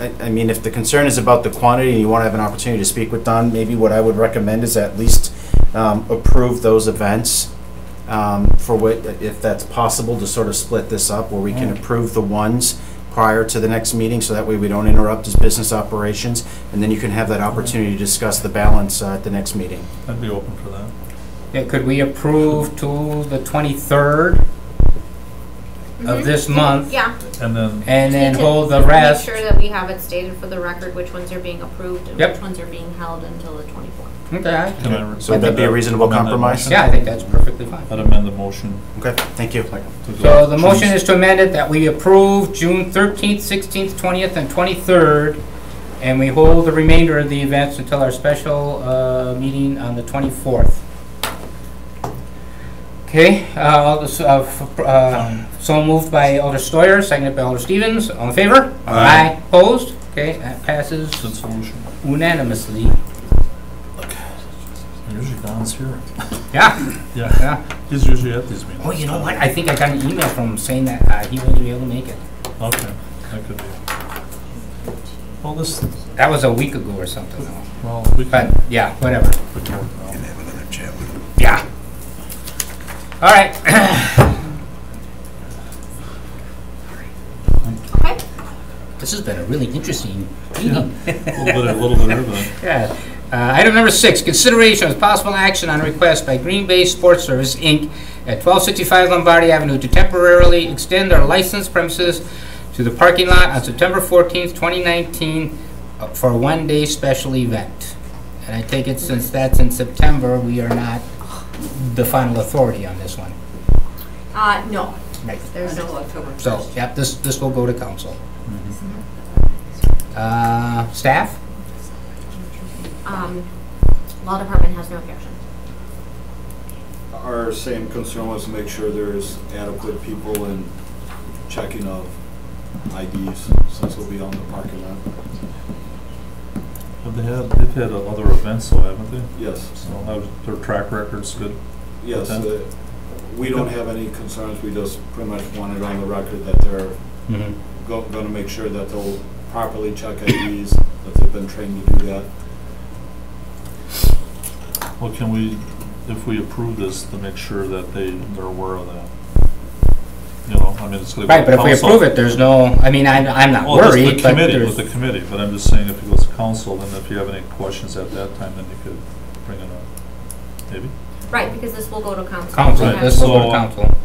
I, I mean, if the concern is about the quantity and you want to have an opportunity to speak with Don, maybe what I would recommend is at least um, approve those events um, for what, if that's possible, to sort of split this up where we can approve the ones prior to the next meeting, so that way we don't interrupt his business operations, and then you can have that opportunity to discuss the balance uh, at the next meeting. I'd be open for that. Yeah, could we approve to the twenty-third? Of this month, Yeah. And then, and then hold the rest. Make sure that we have it stated for the record which ones are being approved and Yep. which ones are being held until the twenty-fourth. Okay. can I? So would that be a reasonable amend that compromise? motion? Yeah, I think that's perfectly fine. I'd amend the motion. Okay, thank you. to So the motion is to amend it that we approve June thirteenth, sixteenth, twentieth, and twenty-third, and we hold the remainder of the events until our special, uh, meeting on the twenty-fourth. Okay, uh, all this, uh, f- uh, so moved by Alder Steuer, seconded by Alder Stevens, all in favor? Aye. Opposed? Okay, that passes Good solution. unanimously. Usually Don's here. Yeah, *laughs* Yeah, yeah. he's usually at these meetings. Oh, you know what? I think I got an email from him saying that, uh, he won't be able to make it. Okay, that could be. Well, this, That was a week ago or something though. well, we But, can, yeah, whatever. we can work it out. Have another chat with him. Yeah. All right. *clears throat* This has been a really interesting meeting. *laughs* A little bit, a little bit of. *laughs* Yeah. Uh, Item number six, consideration of possible action on a request by Green Bay Sports Service, Inc. at 1265 Lombardi Avenue to temporarily extend their licensed premises to the parking lot on September 14th, 2019 uh, for a one-day special event. And I take it since that's in September, we are not the final authority on this one. Uh, no, Right. there's no, October. So, yep, this, this will go to council. Uh, staff? um, law department has no objection. Our same concern was to make sure there's adequate people and checking of IDs, since we'll be on the parking lot. But they had, they've had uh, other events though, haven't they? Yes, So have their track record's good. yes, uh, we don't have any concerns, we just pretty much wanted on the record that they're Mm-hmm. Go- gonna make sure that they'll properly check IDs, that they've been trained to do that. Well, can we, if we approve this, to make sure that they, they're aware of that? You know, I mean, it's gonna go to Right, but if we council. approve it, there's no, I mean, I'm, I'm not Well, just worried, the but committee, there's. with the committee, but I'm just saying if it goes to council, then if you have any questions at that time, then you could bring it up. Maybe? Right, because this will go to council. Council, We have- this will go to council.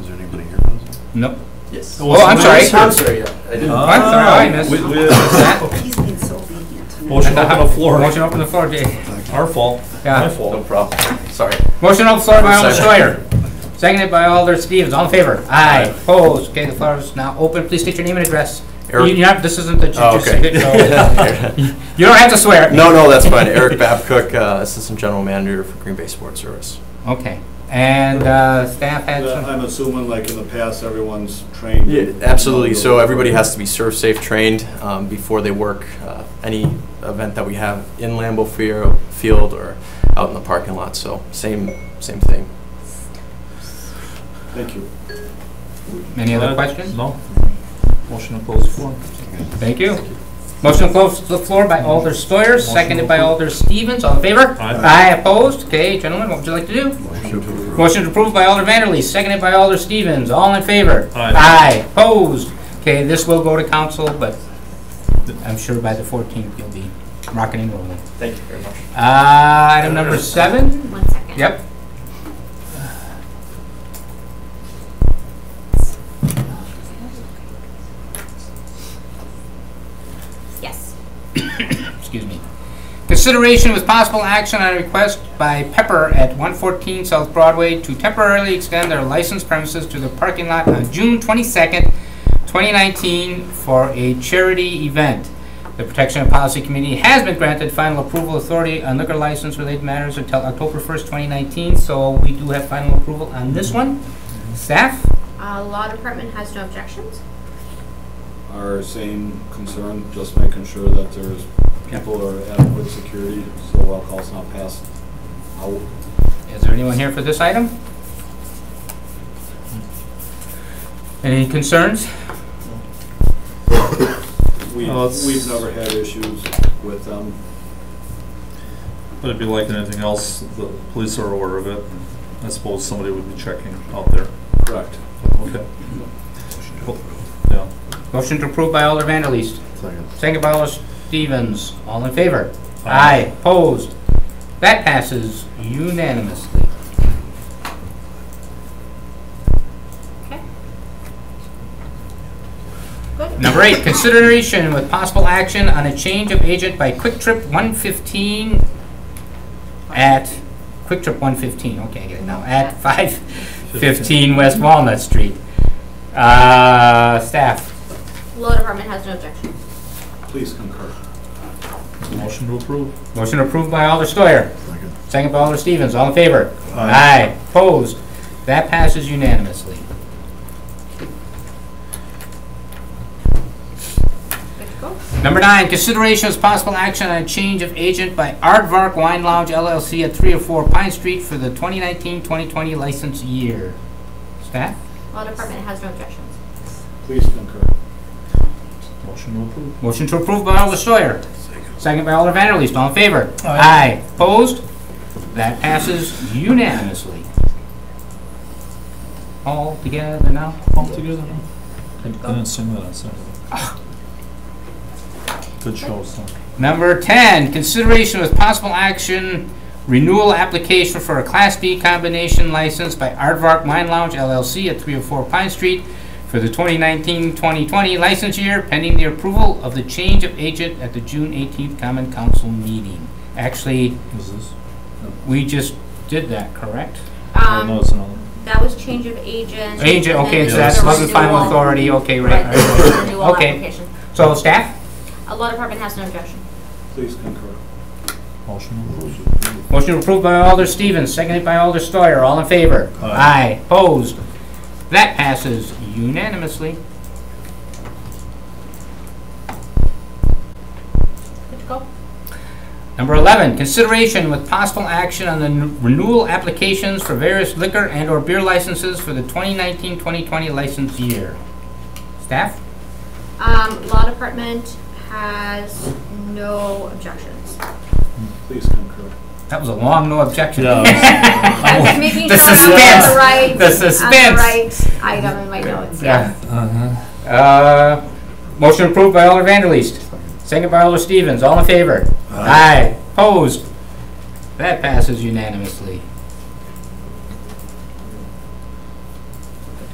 Is there anybody here? for? Nope. Yes. Oh, I'm sorry. I'm sorry, yeah, I didn't. I'm sorry, I missed. We, we, He's being so lenient motion to open the floor. Motion open the floor, Jay. Our fault. Yeah. My No problem, sorry. Motion on the floor by Alder Second. Steuer. Seconded by Alder Stevens. All in favor? Aye. Opposed? Okay, the floor is now open. Please state your name and address. Eric- you have, this isn't the. Oh, okay. so- *laughs* *laughs* You don't have to swear. No, no, that's fine. Eric Babcock, uh, Assistant General Manager for Green Bay Sports Service. Okay. And, uh, staff had Yeah, some. I'm assuming like in the past, everyone's trained. Yeah, absolutely. So everybody has to be ServSafe trained um, before they work uh, any event that we have in Lambeau Fiel- Field or out in the parking lot. So same, same thing. Thank you. Any other Uh, questions? No. Motion to close the floor. Thank you. Motion to close the floor by Alder Steuer, seconded by Alder Stevens. All in favor? Aye. Aye, opposed? Okay, gentlemen, what would you like to do? Motion approved by Alder Vanderleest, seconded by Alder Stevens. All in favor? Aye. Aye, opposed? Okay, this will go to council, but I'm sure by the 14th you'll be rocking and rolling. Thank you very much. Uh, item number seven? One second. Yep. Yes. excuse me. Consideration with possible action on a request by Pepper at 114 South Broadway to temporarily extend their licensed premises to the parking lot on June 22nd, 2019 for a charity event. The Protection and Policy Committee has been granted final approval authority on liquor license related matters until October 1st, 2019, so we do have final approval on this one. Staff? Uh, law department has no objections. Our same concern, just making sure that there's people are adequate security, so alcohol's not passed out. Is there anyone here for this item? Any concerns? We, Well, uh, it's- we've never had issues with um, them. But it'd be like anything else, the police are aware of it. I suppose somebody would be checking out there. Correct. Okay. Cool. Yeah. Motion to approve by Alder Vanderleest. Second. Second by Alder Stevens. All in favor? Aye. Opposed? That passes unanimously. Okay. Good. Number eight, consideration with possible action on a change of agent by Kwik Trip 115 at, Kwik Trip 115, okay, I get it now, at 515 West Walnut Street. Uh, staff, Law department has no objection. Please concur. Motion to approve. motion approved by Alder Steuer. Second by Alder Stevens, all in favor? Aye. Opposed? That passes unanimously. Good to go. Number nine, consideration as possible action on a change of agent by Aardvark Wine Lounge LLC at 304 Pine Street for the 2019-2020 license year. Staff? Law department has no objections. Please concur. Motion to approve. Motion to approve by Alder Steuer. Second by Alder Vanderleest. All in favor? Aye. Opposed? That passes unanimously. All together now? All together. I didn't sing that on Saturday. Ah. Good show, son. Number 10, consideration with possible action, renewal application for a Class B combination license by Aardvark Wine Lounge LLC at 304 Pine Street for the 2019-2020 license year pending the approval of the change of agent at the June 18th Common Council meeting. Actually, Is this? we just did that, correct? Oh, no, Um, it's another. that was change of agent. Agent, okay, so that's that a final authority, okay, right. Right, right, there's a right. renewal Okay, application. so staff? A law department has no objection. Please concur. Motion to approve. Motion approved by Alder Stevens, seconded by Alder Steuer. All in favor? Aye. Opposed? That passes unanimously. Good to go. Number 11, consideration with possible action on the renewal applications for various liquor and/or beer licenses for the 2019-2020 license year. Staff? Um, law department has no objections. Please concur. That was a long no objection. Yeah, *laughs* I was making The sure I was suspense. on the right, The on suspense. the right item in my notes, Yeah. yes. Uh, Motion approved by Alder Vanderleest, second by Alder Stevens. All in favor? Aye. Opposed? That passes unanimously.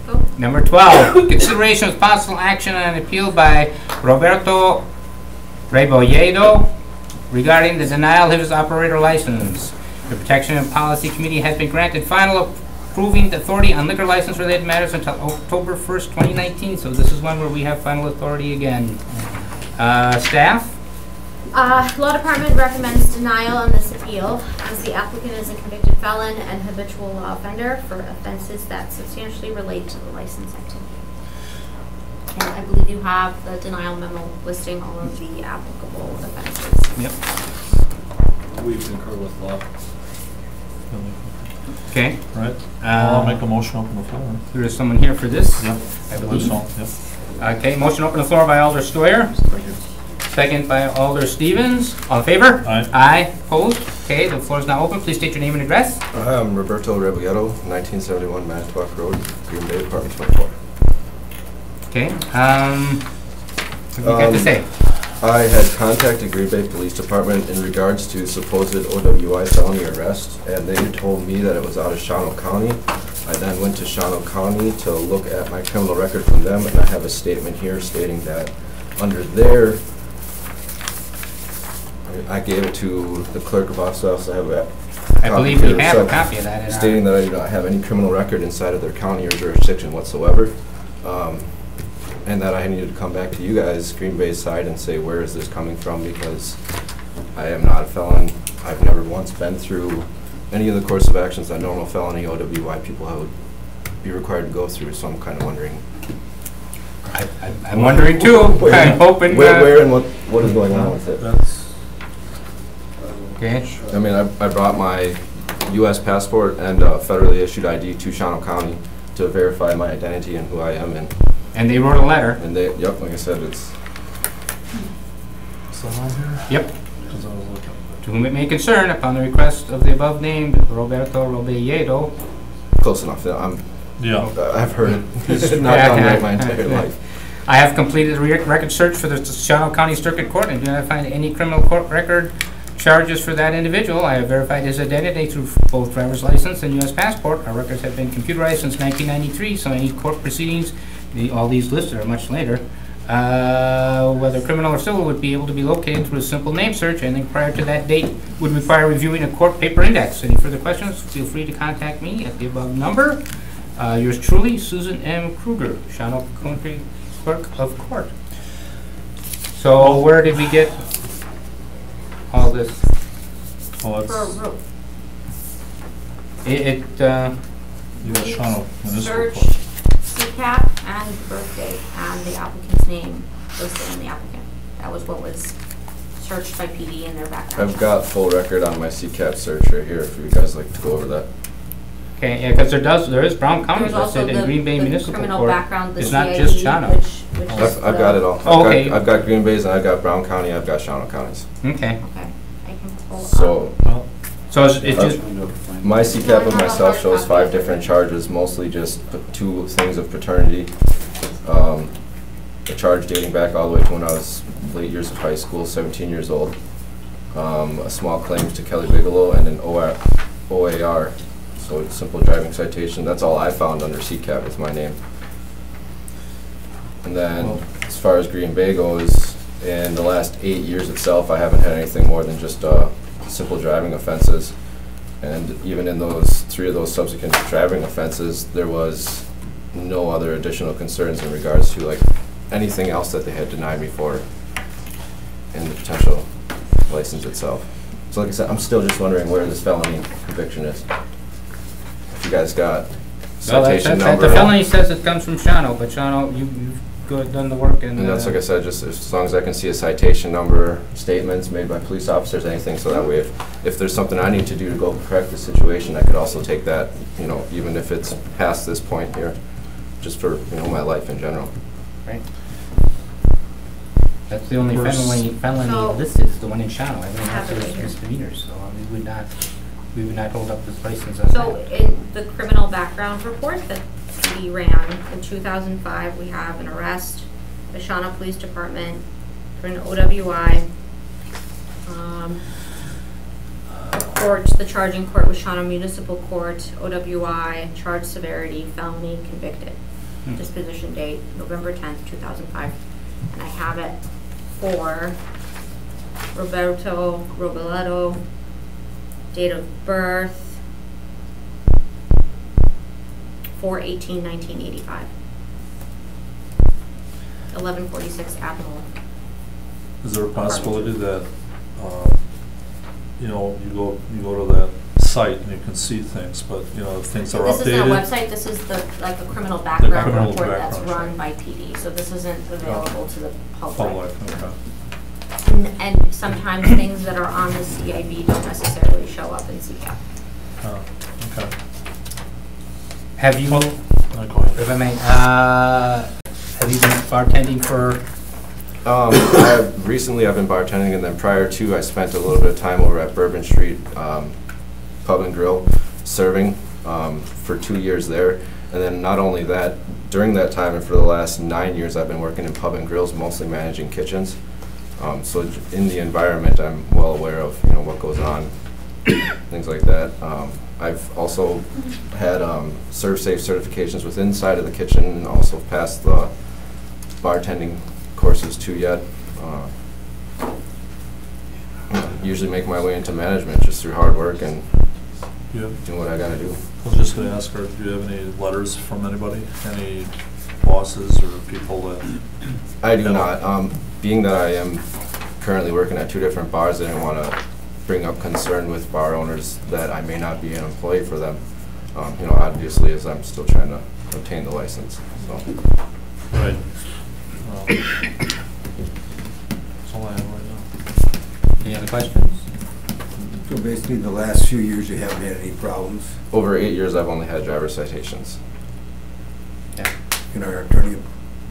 Go. Number 12, consideration of possible action on an appeal by Roberto Rebolledo regarding the denial of his operator license. The Protection and Policy Committee has been granted final approving authority on liquor license related matters until October 1st, 2019, so this is one where we have final authority again. Uh, Staff? Uh, Law Department recommends denial on this appeal as the applicant is a convicted felon and habitual law offender for offenses that substantially relate to the license activity. And I believe you have the denial memo listing all of the applicable offenses. Yep. We concur with law. Okay. Right? I'll Uh, make a motion open the floor. There is someone here for this? Yep. I Believe believe. so, yep. Okay, motion open the floor by Alder Steuer. Second by Alder Stevens. All in favor? Aye. Aye. Opposed? Okay, the floor is now open. Please state your name and address. I'm Roberto Rebolledo, 1971 Manitowoc Road, Green Bay, apartment 24. Okay, um, what do you got to Um, say? I had contacted Green Bay Police Department in regards to supposed OWI felony arrest, and they told me that it was out of Shawano County. I then went to Shawano County to look at my criminal record from them, and I have a statement here stating that under their, I- I gave it to the clerk of office, I also have a I believe we have a copy of that in our. stating that I do not have any criminal record inside of their county or jurisdiction whatsoever. Um, And that I needed to come back to you guys, Green Bay's side, and say, where is this coming from? Because I am not a felon. I've never once been through any of the course of actions that normal felony OWI people would be required to go through, so I'm kind of wondering. I- I- I'm wondering too. *laughs* I'm hoping. Where, where and what, what is going on with it? That's, Okay, I mean, I, I brought my US passport and uh, federally issued ID to Shawano County to verify my identity and who I am, and and they wrote a letter. And they, yep, like I said, it's, is that on here? Yep. 'Cause I was looking. To whom it may concern, upon the request of the above named Roberto Robledo. close enough, yeah, I'm, Yeah. I've heard it, it's *laughs* not done right my entire *laughs* life. I have completed a re- record search for the Shawano County Circuit Court and do not find any criminal court record charges for that individual. I have verified his identity through both driver's license and U.S. passport. Our records have been computerized since 1993, so any court proceedings, the, all these listed are much later, Uh, Whether criminal or civil would be able to be located through a simple name search. Anything prior to that date would require reviewing a court paper index. Any further questions, feel free to contact me at the above number. Uh, Yours truly, Susan M. Kruger, Shawano County Clerk of Court. So where did we get all this? Well, For that's, roof. It, it, uh, you got Shawano Municipal Search, Court. CCAP, and birthday, and the applicant's name listed in the applicant. That was what was searched by PD in their background. I've check. got full record on my CCAP search right here, if you guys like to go over that. okay, yeah, because there does, there is Brown County There's also listed in the, Green Bay the Municipal criminal Court. background, the It's CIB, not just Shawano. which, which is I've, I've got it all. I've Oh, got- okay. I've got Green Bay's and I've got Brown County, I've got Shawano counties. Okay, Okay, I can pull up. So, so it's, it's Uh, just, My CCAP of myself shows five different charges, mostly just two things of paternity. Um, A charge dating back all the way to when I was late years of high school, seventeen years old. Um, A small claim to Kelly Bigelow and an OR OAR, so it's simple driving citation. That's all I found under CCAP with my name. And then, as far as Green Bay goes, in the last eight years itself, I haven't had anything more than just uh, simple driving offenses. And even in those, three of those subsequent driving offenses, there was no other additional concerns in regards to like anything else that they had denied me for in the potential license itself. So like I said, I'm still just wondering where this felony conviction is. If you guys got well, citation that's, number. the felony says it comes from Shawano, but Shawano, you, you've go- done the work and. And that's uh, like I said, just as long as I can see a citation number, statements made by police officers, anything, so that way if, if there's something I need to do to go correct the situation, I could also take that, you know, even if it's past this point here, just for, you know, my life in general. Right. That's the only Worse. felony, felony So- listed, is the one in Shawano, everything Have else it right is here. misdemeanors, so uh, we would not, we would not hold up this license So that. in the criminal background report that PD ran in two thousand five, we have an arrest, the Shawano Police Department for an OWI. Um, court, the charging court was Shawano Municipal Court, OWI, charge severity, felony, convicted. Hmm. Disposition date, November tenth, two thousand five. And I have it for Roberto Robledo, date of birth, four eighteen nineteen eighty-five. Eleven forty-six Admiral. Is there a possibility that, uh, you know, you go, you go to that site and you can see things, but, you know, if things are updated? This isn't a website, this is the, like a criminal background criminal report that's background run by PD, so this isn't available to the Public, okay. And, and sometimes things that are on the CIB don't necessarily show up in CCAP. Oh, okay. Have you, go ahead. if I may, uh, have you been bartending for, Um, I have, recently I've been bartending, and then prior to, I spent a little bit of time over at Bourbon Street um, Pub and Grill serving um, for two years there. And then not only that, during that time and for the last nine years, I've been working in pub and grills, mostly managing kitchens. Um, so in the environment, I'm well aware of you know what goes on, *coughs* things like that. Um, I've also had um, ServSafe certifications with inside of the kitchen, and also passed the bartending courses too yet. Uh, usually make my way into management just through hard work and You have- doing what I gotta do. I was just gonna ask her, do you have any letters from anybody? Any bosses or people that? I do not. Um, being that I am currently working at two different bars, I didn't want to bring up concern with bar owners that I may not be an employee for them. Um, you know, obviously, as I'm still trying to obtain the license, so. Right. Um, That's all I have right now. any other questions? So basically, the last few years, you haven't had any problems. Over eight years, I've only had driver citations. Yeah. Can our attorney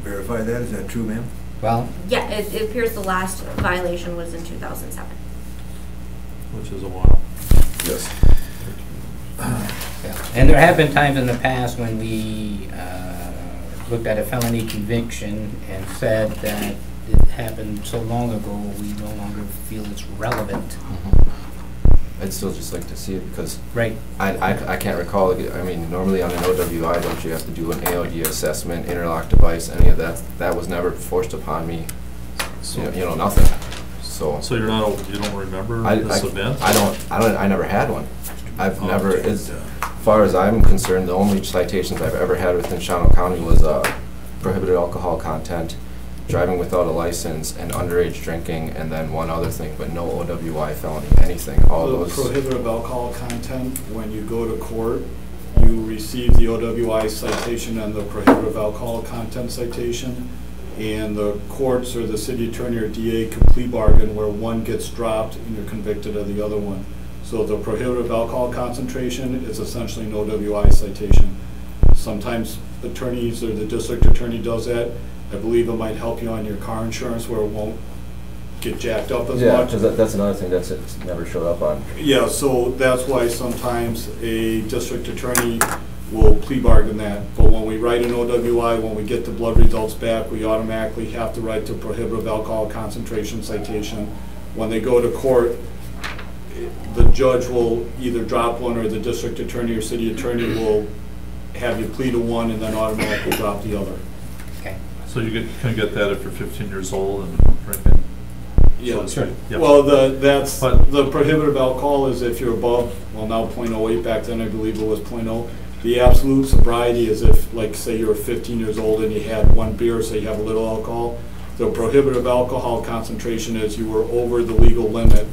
verify that? Is that true, ma'am? Well, Yeah, it, it appears the last violation was in two thousand seven. Which is a while. Yes. yeah. and there have been times in the past when we uh, looked at a felony conviction and said that it happened so long ago, we no longer feel it's relevant. I'd still just like to see it because Right. I, I, I can't recall, I mean, normally on an OWI, don't you have to do an AOD assessment, interlock device, any of that? That was never forced upon me, you know, you know, nothing, so. So you're not, you don't remember I, this I, event? I don't, I don't, I never had one. I've Oh, never, okay. as far as I'm concerned, the only citations I've ever had within Shawano County was, uh, prohibited alcohol content, driving without a license, and underage drinking, and then one other thing, but no OWI felony, anything, all The those. prohibitive alcohol content, when you go to court, you receive the OWI citation and the prohibitive alcohol content citation, and the courts or the city attorney or DA can plea bargain where one gets dropped and you're convicted of the other one. So the prohibitive alcohol concentration is essentially an OWI citation. Sometimes attorneys or the district attorney does that. I believe it might help you on your car insurance where it won't get jacked up as much. Yeah, because that, that's another thing that's, it's never showed up on. Yeah, so that's why sometimes a district attorney will plea bargain that. But when we write an OWI, when we get the blood results back, we automatically have to write the prohibitive alcohol concentration citation. When they go to court, the judge will either drop one or the district attorney or city attorney will have you plead to one and then automatically drop the other. Okay. So you get, can get that if you're fifteen years old and drinking? Yeah, So it's- yeah. Well, the, that's, But- the prohibitive alcohol is if you're above, well, now .08, back then I believe it was .0. The absolute sobriety is if, like, say you're fifteen years old and you had one beer, so you have a little alcohol. The prohibitive alcohol concentration is you were over the legal limit.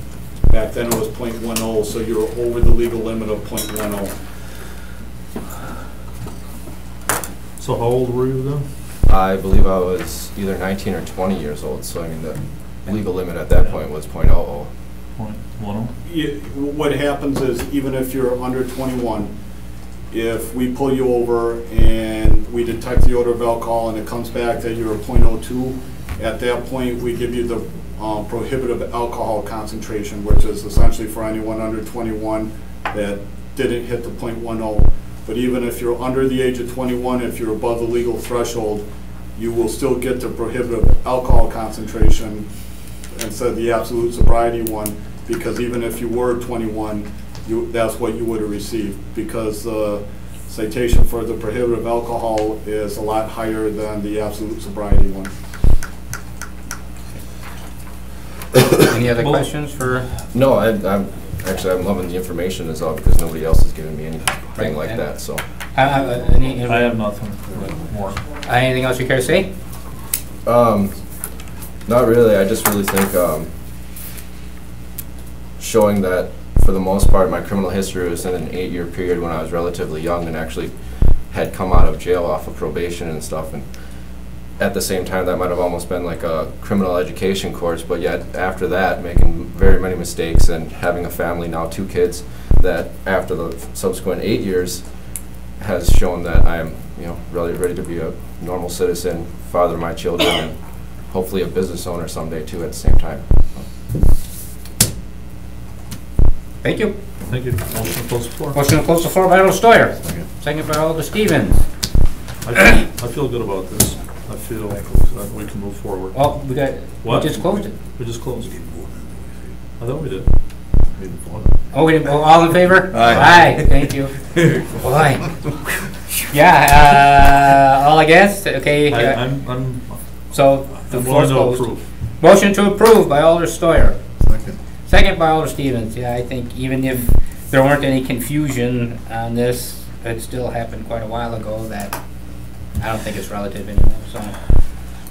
Back then it was .10, so you were over the legal limit of oh. .10. So how old were you then? I believe I was either 19 or 20 years old, so I mean, the legal limit at that point was .00. Point one oh? you- what happens is, even if you're under 21, if we pull you over and we detect the odor of alcohol and it comes back that you're a .02, at that point, we give you the um, prohibitive alcohol concentration, which is essentially for anyone under 21 that didn't hit the .10. But even if you're under the age of 21, if you're above the legal threshold, you will still get the prohibitive alcohol concentration instead of the absolute sobriety one, because even if you were 21, you, that's what you would have received, because the citation for the prohibitive alcohol is a lot higher than the absolute sobriety one. Any other Well- questions for? No, I, I'm, actually, I'm loving the information as well because nobody else has given me Right, anything like and- that, so. Uh, uh, any- I have nothing more. Uh, Anything else you care to say? Um, not really. I just really think um, showing that for the most part my criminal history was in an eight-year period when I was relatively young and actually had come out of jail off of probation and stuff. And at the same time, that might have almost been like a criminal education course. But yet after that, making very many mistakes and having a family now, two kids, that after the subsequent eight years has shown that I am, you know, really ready to be a normal citizen, father of my children, and hopefully a business owner someday too at the same time. Thank you. Thank you. Motion to close the floor. Motion to close the floor by Alder Steuer. Second by Alder Stevens. I feel, I feel good about this. I feel that we can move forward. Well, we got, we What? just closed it. We just closed. I thought we did. Oh, we didn't, oh, all in favor? Aye. Aye, thank you. Boy. Yeah, uh, all against, okay. I, uh, I'm, I'm, So the I'm floor's willing to closed. approve. Motion to approve by Alder Steuer. Second. Second by Alder Stevens. Yeah, I think even if there weren't any confusion on this, it still happened quite a while ago that I don't think it's relative anymore, so.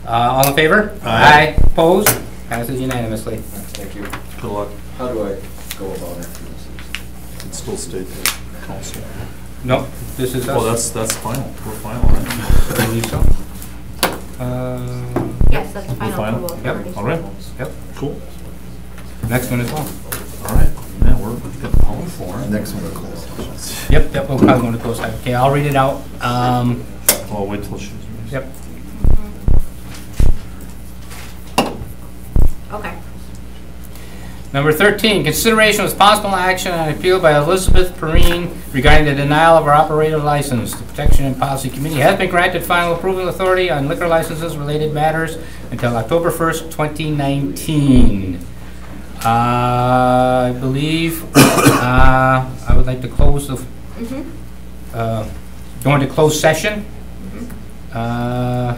Uh, all in favor? Aye. Opposed? Passes unanimously. Thank you. Good luck. How do I go about it? It's still state council. No, this is us. Oh, that's, that's final. We're final, right? I believe so. Uh, Yes, that's We're final final? approval. Yep. Already. All right. Yep, Cool. Next one as well. All right. Man, we're getting pound for it. Next one, close. Yep, yep, we're probably going to close that. Okay, I'll read it out. Um, Well, wait till she's. yep. Okay. Number 13, consideration with possible action on appeal by Elizabeth Perrine regarding the denial of her operator license. The Protection and Policy Committee has been granted final approval authority on liquor licenses related matters until October 1st, 2019. Uh, I believe, uh, I would like to close the, Mhm. uh, go into closed session. Uh,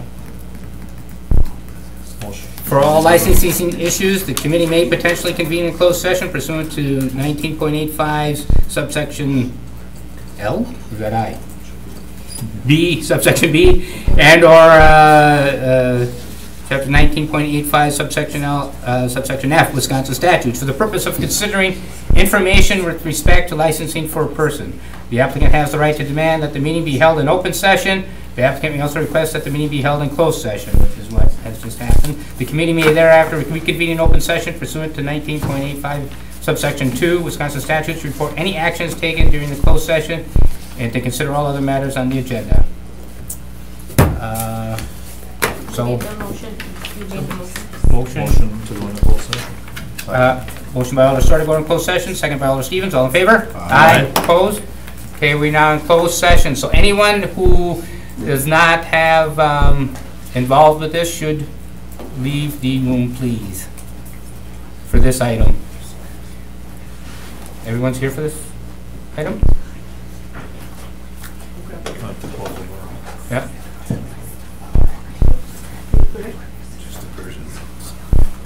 For all licensing issues, the committee may potentially convene in closed session pursuant to 19.85 subsection L, is that I? B, subsection B, and/or uh, chapter 19.85 subsection L, uh, subsection F, Wisconsin statutes, for the purpose of considering information with respect to licensing for a person. The applicant has the right to demand that the meeting be held in open session. The applicant may also request that the meeting be held in closed session, which is what has just happened. The committee may thereafter reconvene in open session pursuant to 19.85 subsection 2 Wisconsin statutes, report any actions taken during the closed session, and to consider all other matters on the agenda. Uh, You made the motion, you made the motion. motion, Motion to go into closed session. uh, motion by Alder Steuer to go in closed session, second by Alder Stevens, all in favor? Aye. Opposed? Okay, we now in closed session, so anyone who does not have, um, involved with this should leave the room, please, for this item. Everyone's here for this item?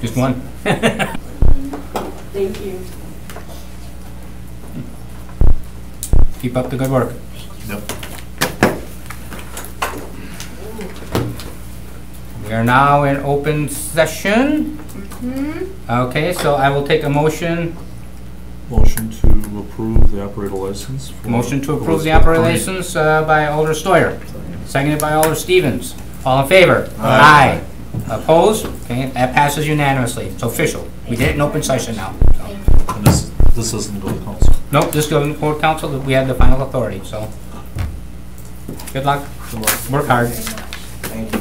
Just one? Thank you. Keep up the good work. Yep. We are now in open session. Okay, so I will take a motion, Motion to approve the operator license. for- motion to approve the operator license uh, by Alder Steuer, seconded by Alder Stevens. All in favor? Aye. Opposed? Okay, that passes unanimously. It's official. We did it in open session now. so. And this, this doesn't go to council. Nope, just go to court council, we have the final authority, so. Good luck. Work hard. Thank you.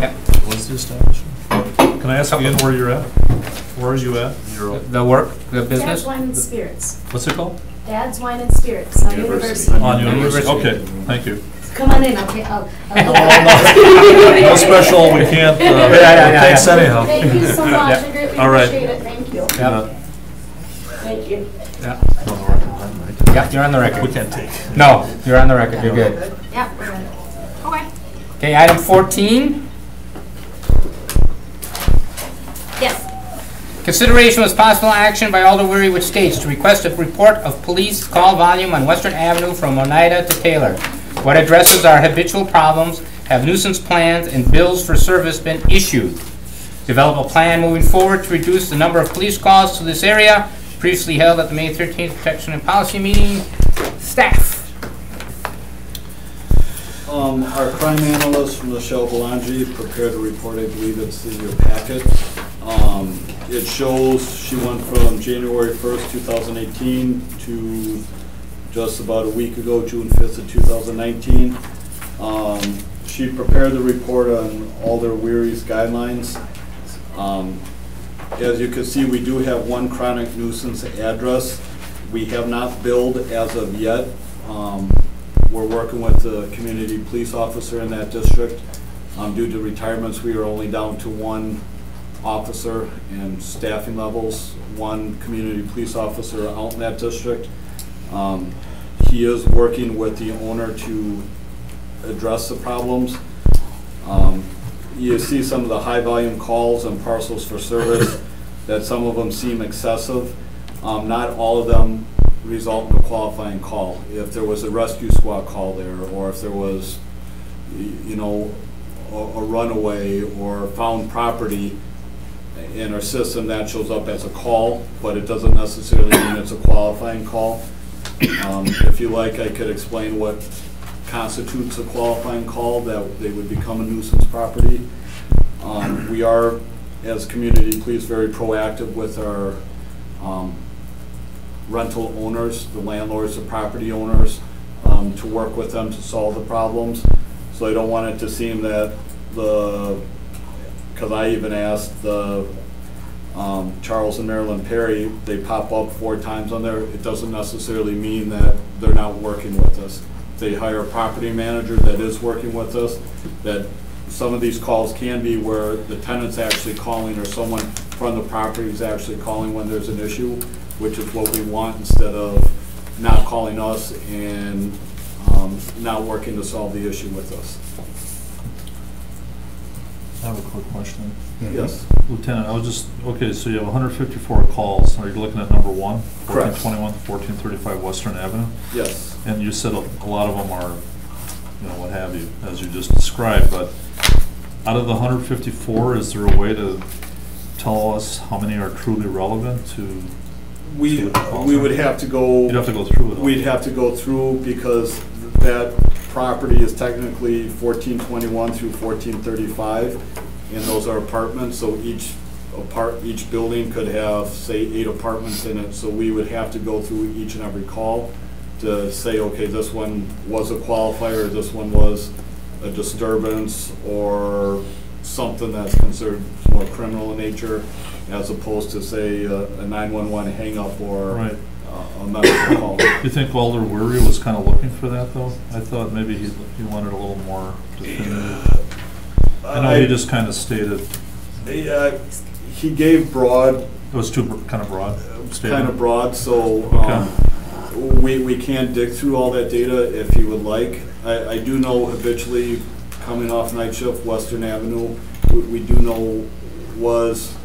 Yep. What's the establishment? Can I ask again where you're at? Where are you at? You're, The work, the business? Dad's business? Wine and Spirits. what's it called? Dad's Wine and Spirits on University. On University, University. okay, thank you. Come on in, okay, I'll. No, no, *laughs* no special, we can't, uh, Yeah, yeah, yeah, thanks yeah. anyhow. Thank you so *laughs* much, I greatly All right. appreciate it, thank you. Yep, Thank you. yeah. On the record, right? Yeah, you're on the record. We can't take. No, you're on the record, you're good. Yeah, we're good. Okay. Okay, item 14, Yes. consideration was possible action by Alder Wery which states to request a report of police call volume on Western Avenue from Oneida to Taylor. What addresses our habitual problems, have nuisance plans and bills for service been issued? Develop a plan moving forward to reduce the number of police calls to this area, previously held at the May 13th Protection and Policy Meeting. Staff. Um, our crime analyst, Michelle Belangi, prepared a report, I believe it's in your packet. Um, it shows she went from January first, two thousand eighteen to just about a week ago, June fifth of two thousand nineteen. Um, she prepared the report on Alder Wery's guidelines. Um, as you can see, we do have one chronic nuisance address. We have not billed as of yet. Um, We're working with the community police officer in that district. Um, Due to retirements, we are only down to one officer and staffing levels, one community police officer out in that district. Um, He is working with the owner to address the problems. Um, You see some of the high-volume calls and parcels for service, that some of them seem excessive. Um, Not all of them result in a qualifying call. If there was a rescue squad call there, or if there was, you know, a a runaway or found property in our system, that shows up as a call, but it doesn't necessarily mean it's a qualifying call. Um, If you like, I could explain what constitutes a qualifying call, that they would become a nuisance property. Um, We are, as community police, very proactive with our um, rental owners, the landlords, the property owners, um, to work with them to solve the problems. So I don't want it to seem that the, because I even asked the um, Charles and Marilyn Perry, they pop up four times on there. It doesn't necessarily mean that they're not working with us. They hire a property manager that is working with us, that some of these calls can be where the tenant's actually calling or someone from the property is actually calling when there's an issue, which is what we want instead of not calling us and um, not working to solve the issue with us. I have a quick question. Yes. Lieutenant, I was just, okay, so you have hundred fifty-four calls. Are you looking at number one? Correct. Fourteen twenty-one to fourteen thirty-five Western Avenue? Yes. And you said a a lot of them are, you know, what have you, as you just described, but out of the hundred fifty-four, is there a way to tell us how many are truly relevant to? We, to the calls? we would have to go. You'd have to go through it all. We'd have to go through because that property is technically fourteen twenty-one through fourteen thirty-five, and those are apartments, so each apart, each building could have, say, eight apartments in it, so we would have to go through each and every call to say, okay, this one was a qualifier, this one was a disturbance, or something that's considered more criminal in nature, as opposed to, say, a a nine-one-one hang-up or Right. Uh, a medical call. You think Alder Wery was kind of looking for that, though? I thought maybe he, he wanted a little more definitive. I know he just kind of stated, He, uh, He gave broad, it was too, br- kind of broad statement. kind of broad, so um, we, we can dig through all that data if you would like. I, I do know habitually, coming off night shift, Western Avenue, we, we do know was,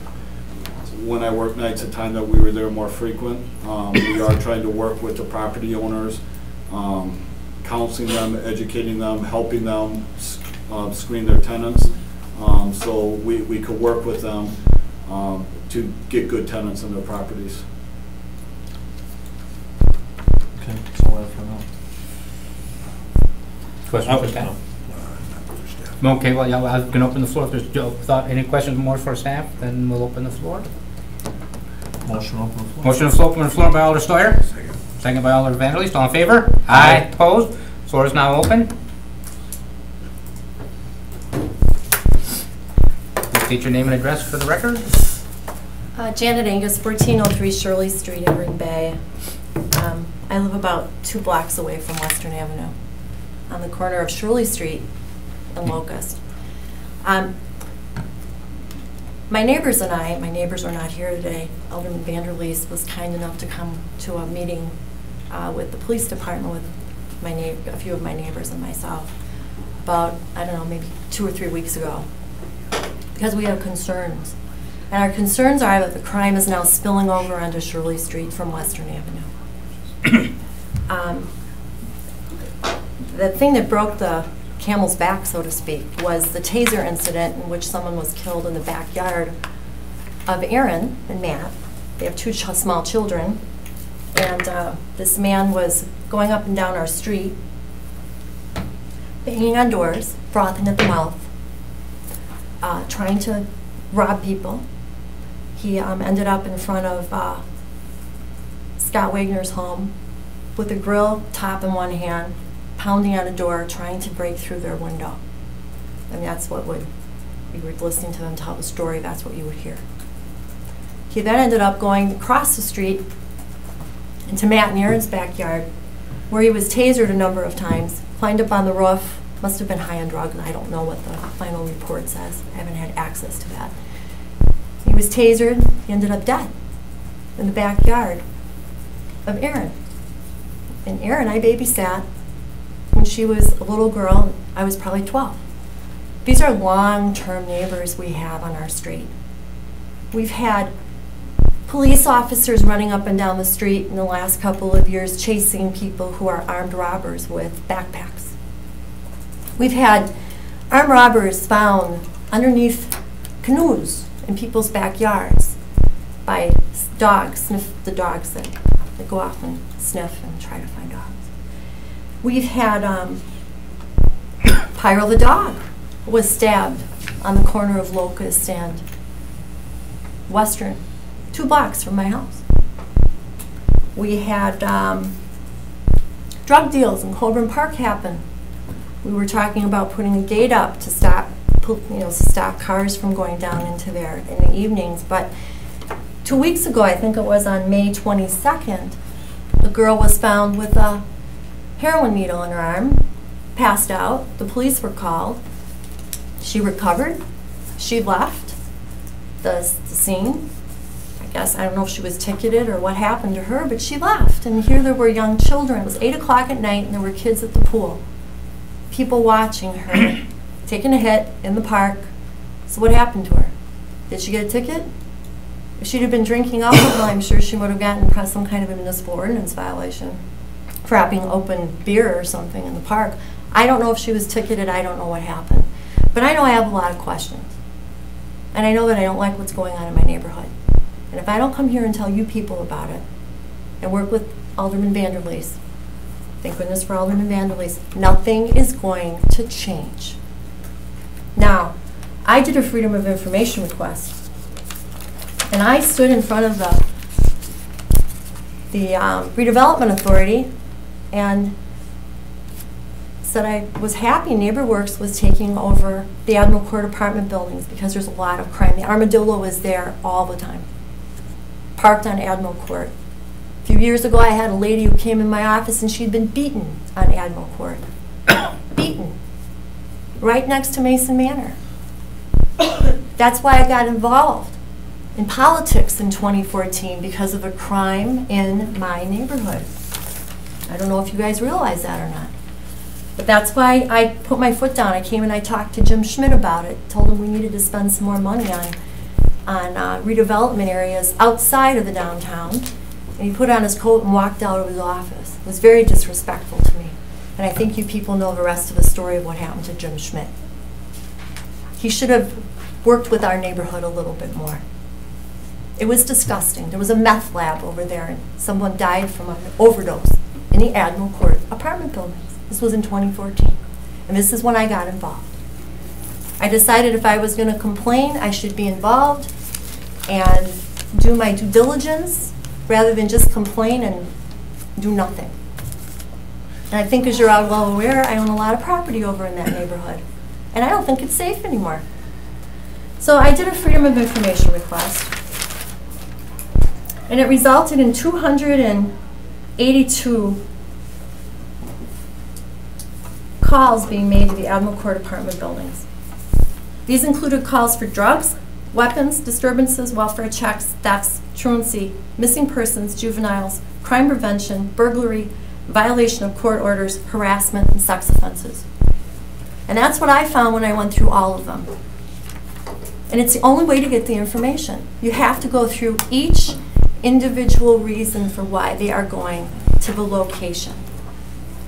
when I worked nights, a time that we were there more frequent. Um, We are trying to work with the property owners, um, counseling them, educating them, helping them s- um, screen their tenants. Um, So we, we could work with them um, to get good tenants in their properties. Okay, that's all I have for now. Question for staff? no. Okay, well, yeah, I can open the floor. If there's, Joe, thought, any questions more for staff, then we'll open the floor. Motion open the floor. Motion to open the floor by Alder Steuer. Second by Alder Vanderleest. All in favor? Aye. Opposed? Floor is now open. Please state your name and address for the record. Uh, Janet Angus, 1403 Shirley Street in Green Bay. Um, I live about two blocks away from Western Avenue, on the corner of Shirley Street and Locust. Um, My neighbors and I, my neighbors are not here today, Alderman Vanderleest was kind enough to come to a meeting uh, with the police department with my a few of my neighbors and myself, about, I don't know, maybe two or three weeks ago, because we have concerns. And our concerns are that the crime is now spilling over onto Shirley Street from Western Avenue. *coughs* Um, The thing that broke the camel's back, so to speak, was the taser incident in which someone was killed in the backyard of Aaron and Matt. They have two ch- small children. And uh, this man was going up and down our street, banging on doors, frothing at the mouth, uh, trying to rob people. He um, ended up in front of uh, Scott Wagner's home with a grill top in one hand, pounding on a door, trying to break through their window. And that's what would, you were listening to them tell the story, that's what you would hear. He then ended up going across the street into Matt and Aaron's backyard, where he was tasered a number of times, climbed up on the roof, must have been high on drugs, and I don't know what the final report says, I haven't had access to that. He was tasered, he ended up dead in the backyard of Erin. And Erin, I babysat when she was a little girl, I was probably 12. These are long-term neighbors we have on our street. We've had police officers running up and down the street in the last couple of years chasing people who are armed robbers with backpacks. We've had armed robbers found underneath canoes in people's backyards by dogs, sniff the dogs that, that go off and sniff and try to find. We've had um, Pyro the dog was stabbed on the corner of Locust and Western, two blocks from my house. We had um, drug deals in Colburn Park happen. We were talking about putting a gate up to stop, you know, to stop cars from going down into there in the evenings. But two weeks ago, I think it was on May 22nd, a girl was found with a heroin needle in her arm, passed out. The police were called. She recovered. She left. the, the scene. I guess, I don't know if she was ticketed or what happened to her, but she left. And here there were young children. It was 8 o'clock at night, and there were kids at the pool. People watching her, *coughs* taking a hit in the park. So what happened to her? Did she get a ticket? If she'd have been drinking alcohol, I'm sure she would have gotten some kind of a municipal ordinance violation having open beer or something in the park. I don't know if she was ticketed, I don't know what happened. But I know I have a lot of questions. And I know that I don't like what's going on in my neighborhood. And if I don't come here and tell you people about it, and work with Alderman Vanderleest, thank goodness for Alderman Vanderleest, nothing is going to change. Now, I did a Freedom of Information request. And I stood in front of the, the um, redevelopment authority and said I was happy NeighborWorks was taking over the Admiral Court apartment buildings because there's a lot of crime. The armadillo was there all the time, parked on Admiral Court. A few years ago, I had a lady who came in my office and she'd been beaten on Admiral Court. *coughs* beaten. Right next to Mason Manor. *coughs* That's why I got involved in politics in 2014 because of a crime in my neighborhood. I don't know if you guys realize that or not. But that's why I put my foot down. I came and I talked to Jim Schmidt about it, told him we needed to spend some more money on, on uh, redevelopment areas outside of the downtown. And he put on his coat and walked out of his office. It was very disrespectful to me. And I think you people know the rest of the story of what happened to Jim Schmidt. He should have worked with our neighborhood a little bit more. It was disgusting. There was a meth lab over there, and someone died from an overdose in the Admiral Court apartment buildings. This was in 2014. And this is when I got involved. I decided if I was going to complain, I should be involved and do my due diligence rather than just complain and do nothing. And I think, as you're all well aware, I own a lot of property over in that neighborhood. And I don't think it's safe anymore. So I did a Freedom of Information request. And it resulted in 282 calls being made to the Admiral Court apartment buildings. These included calls for drugs, weapons, disturbances, welfare checks, thefts, truancy, missing persons, juveniles, crime prevention, burglary, violation of court orders, harassment, and sex offenses. And that's what I found when I went through all of them. And it's the only way to get the information. You have to go through each individual reason for why they are going to the location.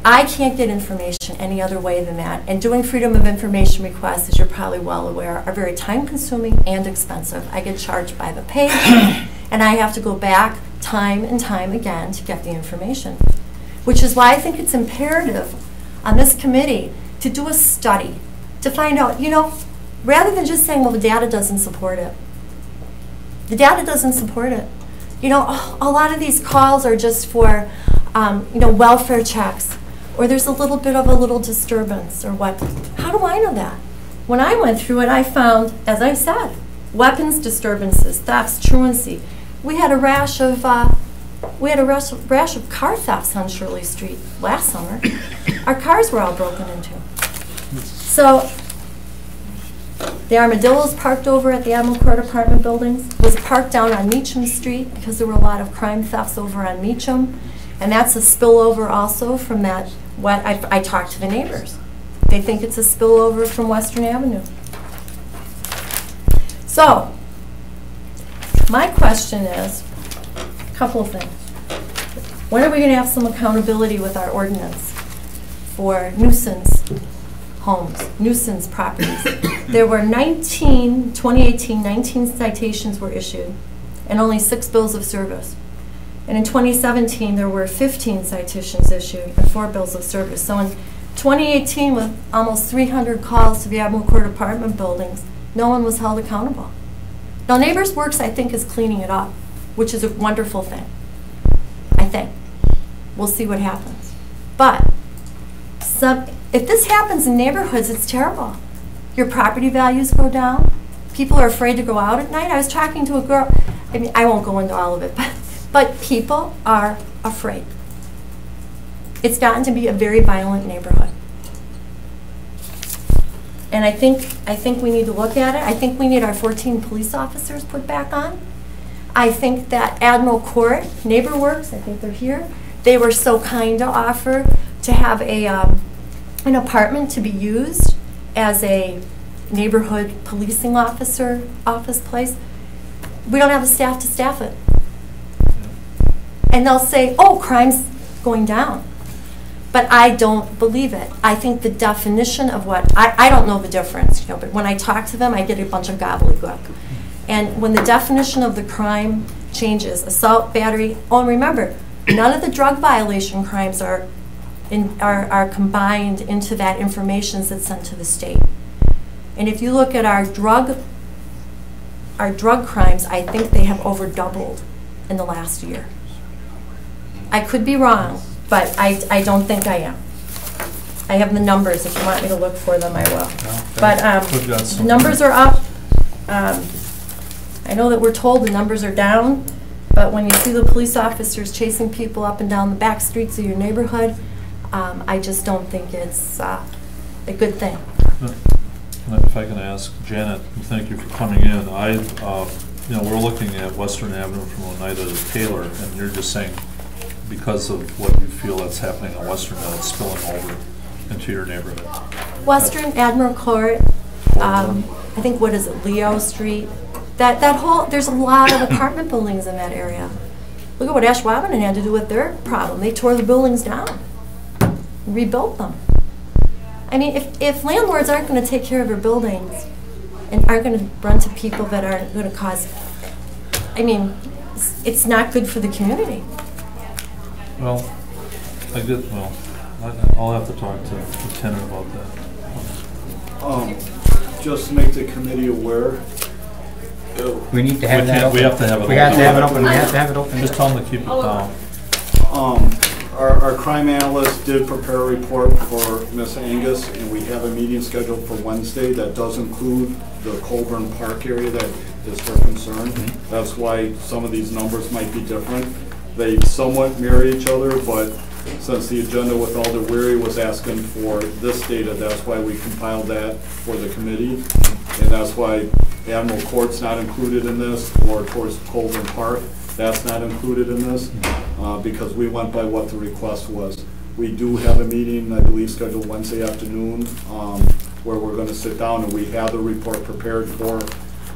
I can't get information any other way than that. And doing Freedom of Information requests, as you're probably well aware, are very time consuming and expensive. I get charged by the page, *coughs* and I have to go back time and time again to get the information. Which is why I think it's imperative on this committee to do a study to find out, you know, rather than just saying, well, the data doesn't support it. The data doesn't support it. You know, a lot of these calls are just for, um, you know, welfare checks, or there's a little bit of a little disturbance, or what. How do I know that? When I went through it, I found, as I said, weapons disturbances, thefts, truancy. We had a rash of, uh, we had a rash, rash of car thefts on Shirley Street last summer. Our cars were all broken into. So the Armadillo's parked over at the Admiral Court apartment buildings, was parked down on Meacham Street because there were a lot of crime thefts over on Meacham. And that's a spillover also from that, what, I, I talked to the neighbors. They think it's a spillover from Western Avenue. So, my question is, a couple of things. When are we going to have some accountability with our ordinance for nuisance homes, nuisance properties? *coughs* there were 19, 2018, 19 citations were issued and only six bills of service. And in 2017, there were 15 citations issued and four bills of service. So in 2018, with almost 300 calls to the Admiral Court apartment buildings, no one was held accountable. Now, Neighbors Works, I think, is cleaning it up, which is a wonderful thing. I think. We'll see what happens. But some, if this happens in neighborhoods, it's terrible. Your property values go down. People are afraid to go out at night. I was talking to a girl. I mean, I won't go into all of it, *laughs* but, but people are afraid. It's gotten to be a very violent neighborhood. and I think, I think we need to look at it. I think we need our 14 police officers put back on. I think that Admiral Court, NeighborWorks, I think they're here, they were so kind to offer to have a, um, an apartment to be used as a neighborhood policing officer, office place. We don't have the staff to staff it. And they'll say, oh, crime's going down. But I don't believe it. I think the definition of what, I, I don't know the difference, you know, but when I talk to them, I get a bunch of gobbledygook. And when the definition of the crime changes, assault, battery, oh, and remember, none of the drug violation crimes are, in, are, are combined into that information that's sent to the state. And if you look at our drug, our drug crimes, I think they have over doubled in the last year. I could be wrong, but I, I don't think I am. I have the numbers. If you want me to look for them, I will. But um, numbers are up. Um, I know that we're told the numbers are down, but when you see the police officers chasing people up and down the back streets of your neighborhood, um, I just don't think it's uh, a good thing. If I can ask Janet, thank you for coming in. I, uh, you know, we're looking at Western Avenue from Oneida to Taylor, and you're just saying because of what you feel that's happening on Western, that it's spilling over into your neighborhood. Western Admiral Court, um, I think, what is it, Leo Street? That, that whole, there's a lot of apartment buildings in that area. Look at what Ashwaubenon had to do with their problem. They tore the buildings down, rebuilt them. I mean, if, if landlords aren't gonna take care of their buildings and aren't gonna run to people that aren't gonna cause, I mean, it's- it's not good for the community. Well, I get, well, I- I'll have to talk to the tenant about that. Um, just to make the committee aware, We need to We have that open. we have to have it We have to open. have it open, we have to have it open. Just tell them to keep it down. um, our, our crime analyst did prepare a report for Miss Angus, and we have a meeting scheduled for Wednesday that does include the Colburn Park area that is her concern. Mm-hmm. That's why some of these numbers might be different. They somewhat mirror each other, but since the agenda with Alder Wery was asking for this data, that's why we compiled that for the committee. And that's why Admiral Court's not included in this, or of course Colburn Park, that's not included in this, uh, because we went by what the request was. We do have a meeting, I believe, scheduled Wednesday afternoon, um, where we're gonna sit down and we have the report prepared for,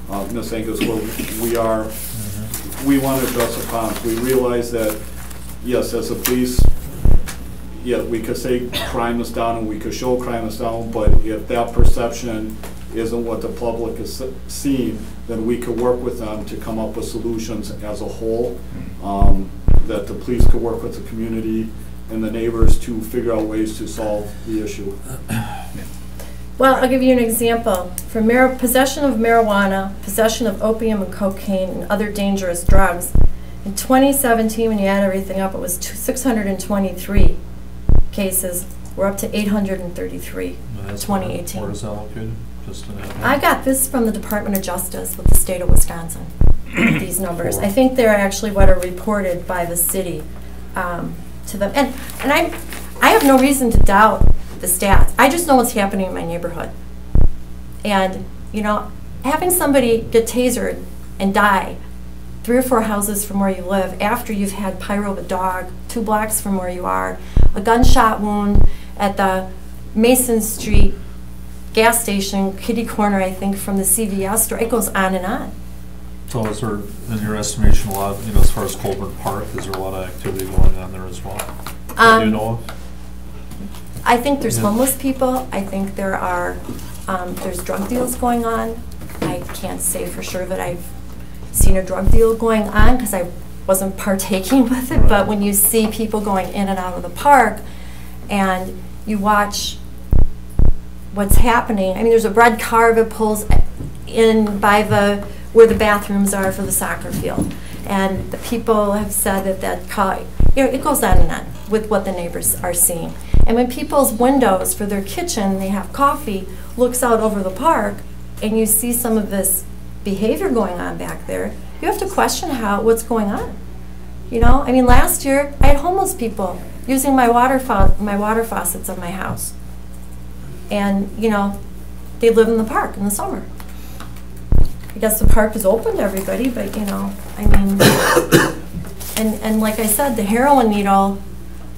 uh, Ms. Angus, where we are, we want to address upon, we realize that, yes, as a police, yeah, we could say crime is down and we could show crime is down, but if that perception isn't what the public is seeing, then we could work with them to come up with solutions as a whole, um, that the police could work with the community and the neighbors to figure out ways to solve the issue. Well, I'll give you an example. For mar- possession of marijuana, possession of opium and cocaine and other dangerous drugs, in 2017, when you add everything up, it was 623 cases. We're up to 833, And that's where- 2018. Where is that located? Just that. I got this from the Department of Justice with the state of Wisconsin, these *clears throat* numbers. I think they're actually what are reported by the city um, to them. And, and I, I have no reason to doubt the stats. I just know what's happening in my neighborhood. And, you know, having somebody get tasered and die three or four houses from where you live after you've had Pyro the dog two blocks from where you are, a gunshot wound at the Mason Street gas station, kitty corner, I think, from the CVS store. It goes on and on. So is there, in your estimation, a lot, you know, as far as Colburn Park, is there a lot of activity going on there as well? That you Um, know of? I think there's Yeah. homeless people. I think there are, um, there's drug deals going on. I can't say for sure that I've seen a drug deal going on because I wasn't *laughs* partaking with it. But when you see people going in and out of the park and you watch what's happening, I mean, there's a red car that pulls in by the, where the bathrooms are for the soccer field. And the people have said that that car, you know, it goes on and on with what the neighbors are seeing. And when people's windows for their kitchen, they have coffee, looks out over the park, and you see some of this behavior going on back there, you have to question how, what's going on. You know, I mean, last year, I had homeless people using my water my water faucets of my house. And, you know, they live in the park in the summer. I guess the park is open to everybody, but you know, I mean, *coughs* and, and like I said, the heroin needle,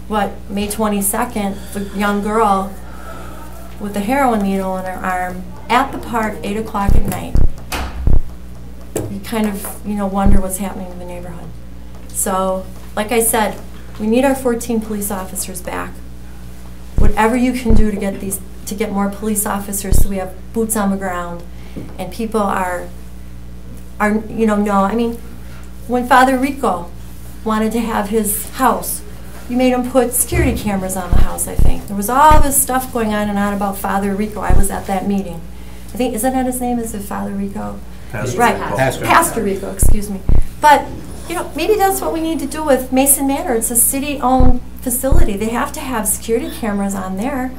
what, May twenty-second, the young girl with the heroin needle in her arm at the park, eight o'clock at night. You kind of, you know, wonder what's happening in the neighborhood. So, like I said, we need our fourteen police officers back. Whatever you can do to get these, to get more police officers so we have boots on the ground and people are, are, you know, no I mean, when Father Rico wanted to have his house, you made him put security cameras on the house, I think. There was all this stuff going on and on about Father Rico. I was at that meeting. I think, isn't that his name? Is it Father Rico? Pastor Right, Rico. Pastor. Pastor Rico, excuse me. But, you know, maybe that's what we need to do with Mason Manor. It's a city-owned facility. They have to have security cameras on there.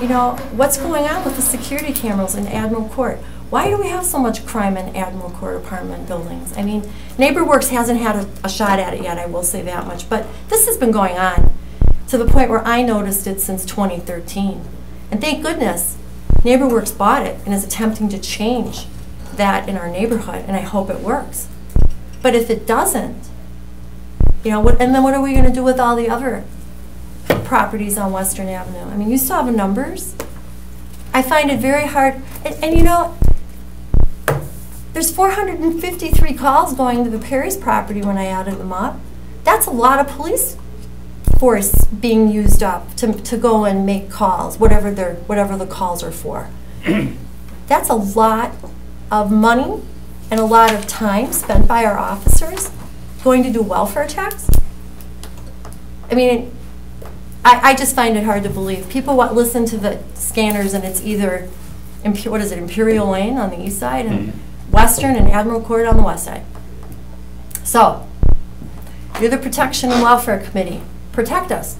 You know, what's going on with the security cameras in Admiral Court? Why do we have so much crime in Admiral Court apartment buildings? I mean, NeighborWorks hasn't had a, a shot at it yet, I will say that much, but this has been going on to the point where I noticed it since 2013. And thank goodness, NeighborWorks bought it and is attempting to change that in our neighborhood, and I hope it works. But if it doesn't, you know, what, and then what are we gonna do with all the other properties on Western Avenue? I mean, you saw the numbers. I find it very hard, and, and you know, there's 453 calls going to the Perry's property when I added them up. That's a lot of police force being used up to, to go and make calls, whatever they're, whatever the calls are for. *clears throat* That's a lot of money and a lot of time spent by our officers going to do welfare checks. I mean, I, I just find it hard to believe. People listen to the scanners and it's either, what is it, Imperial Lane on the east side and mm-hmm. Western and Admiral Court on the west side. So, you're the Protection and Welfare Committee. Protect us.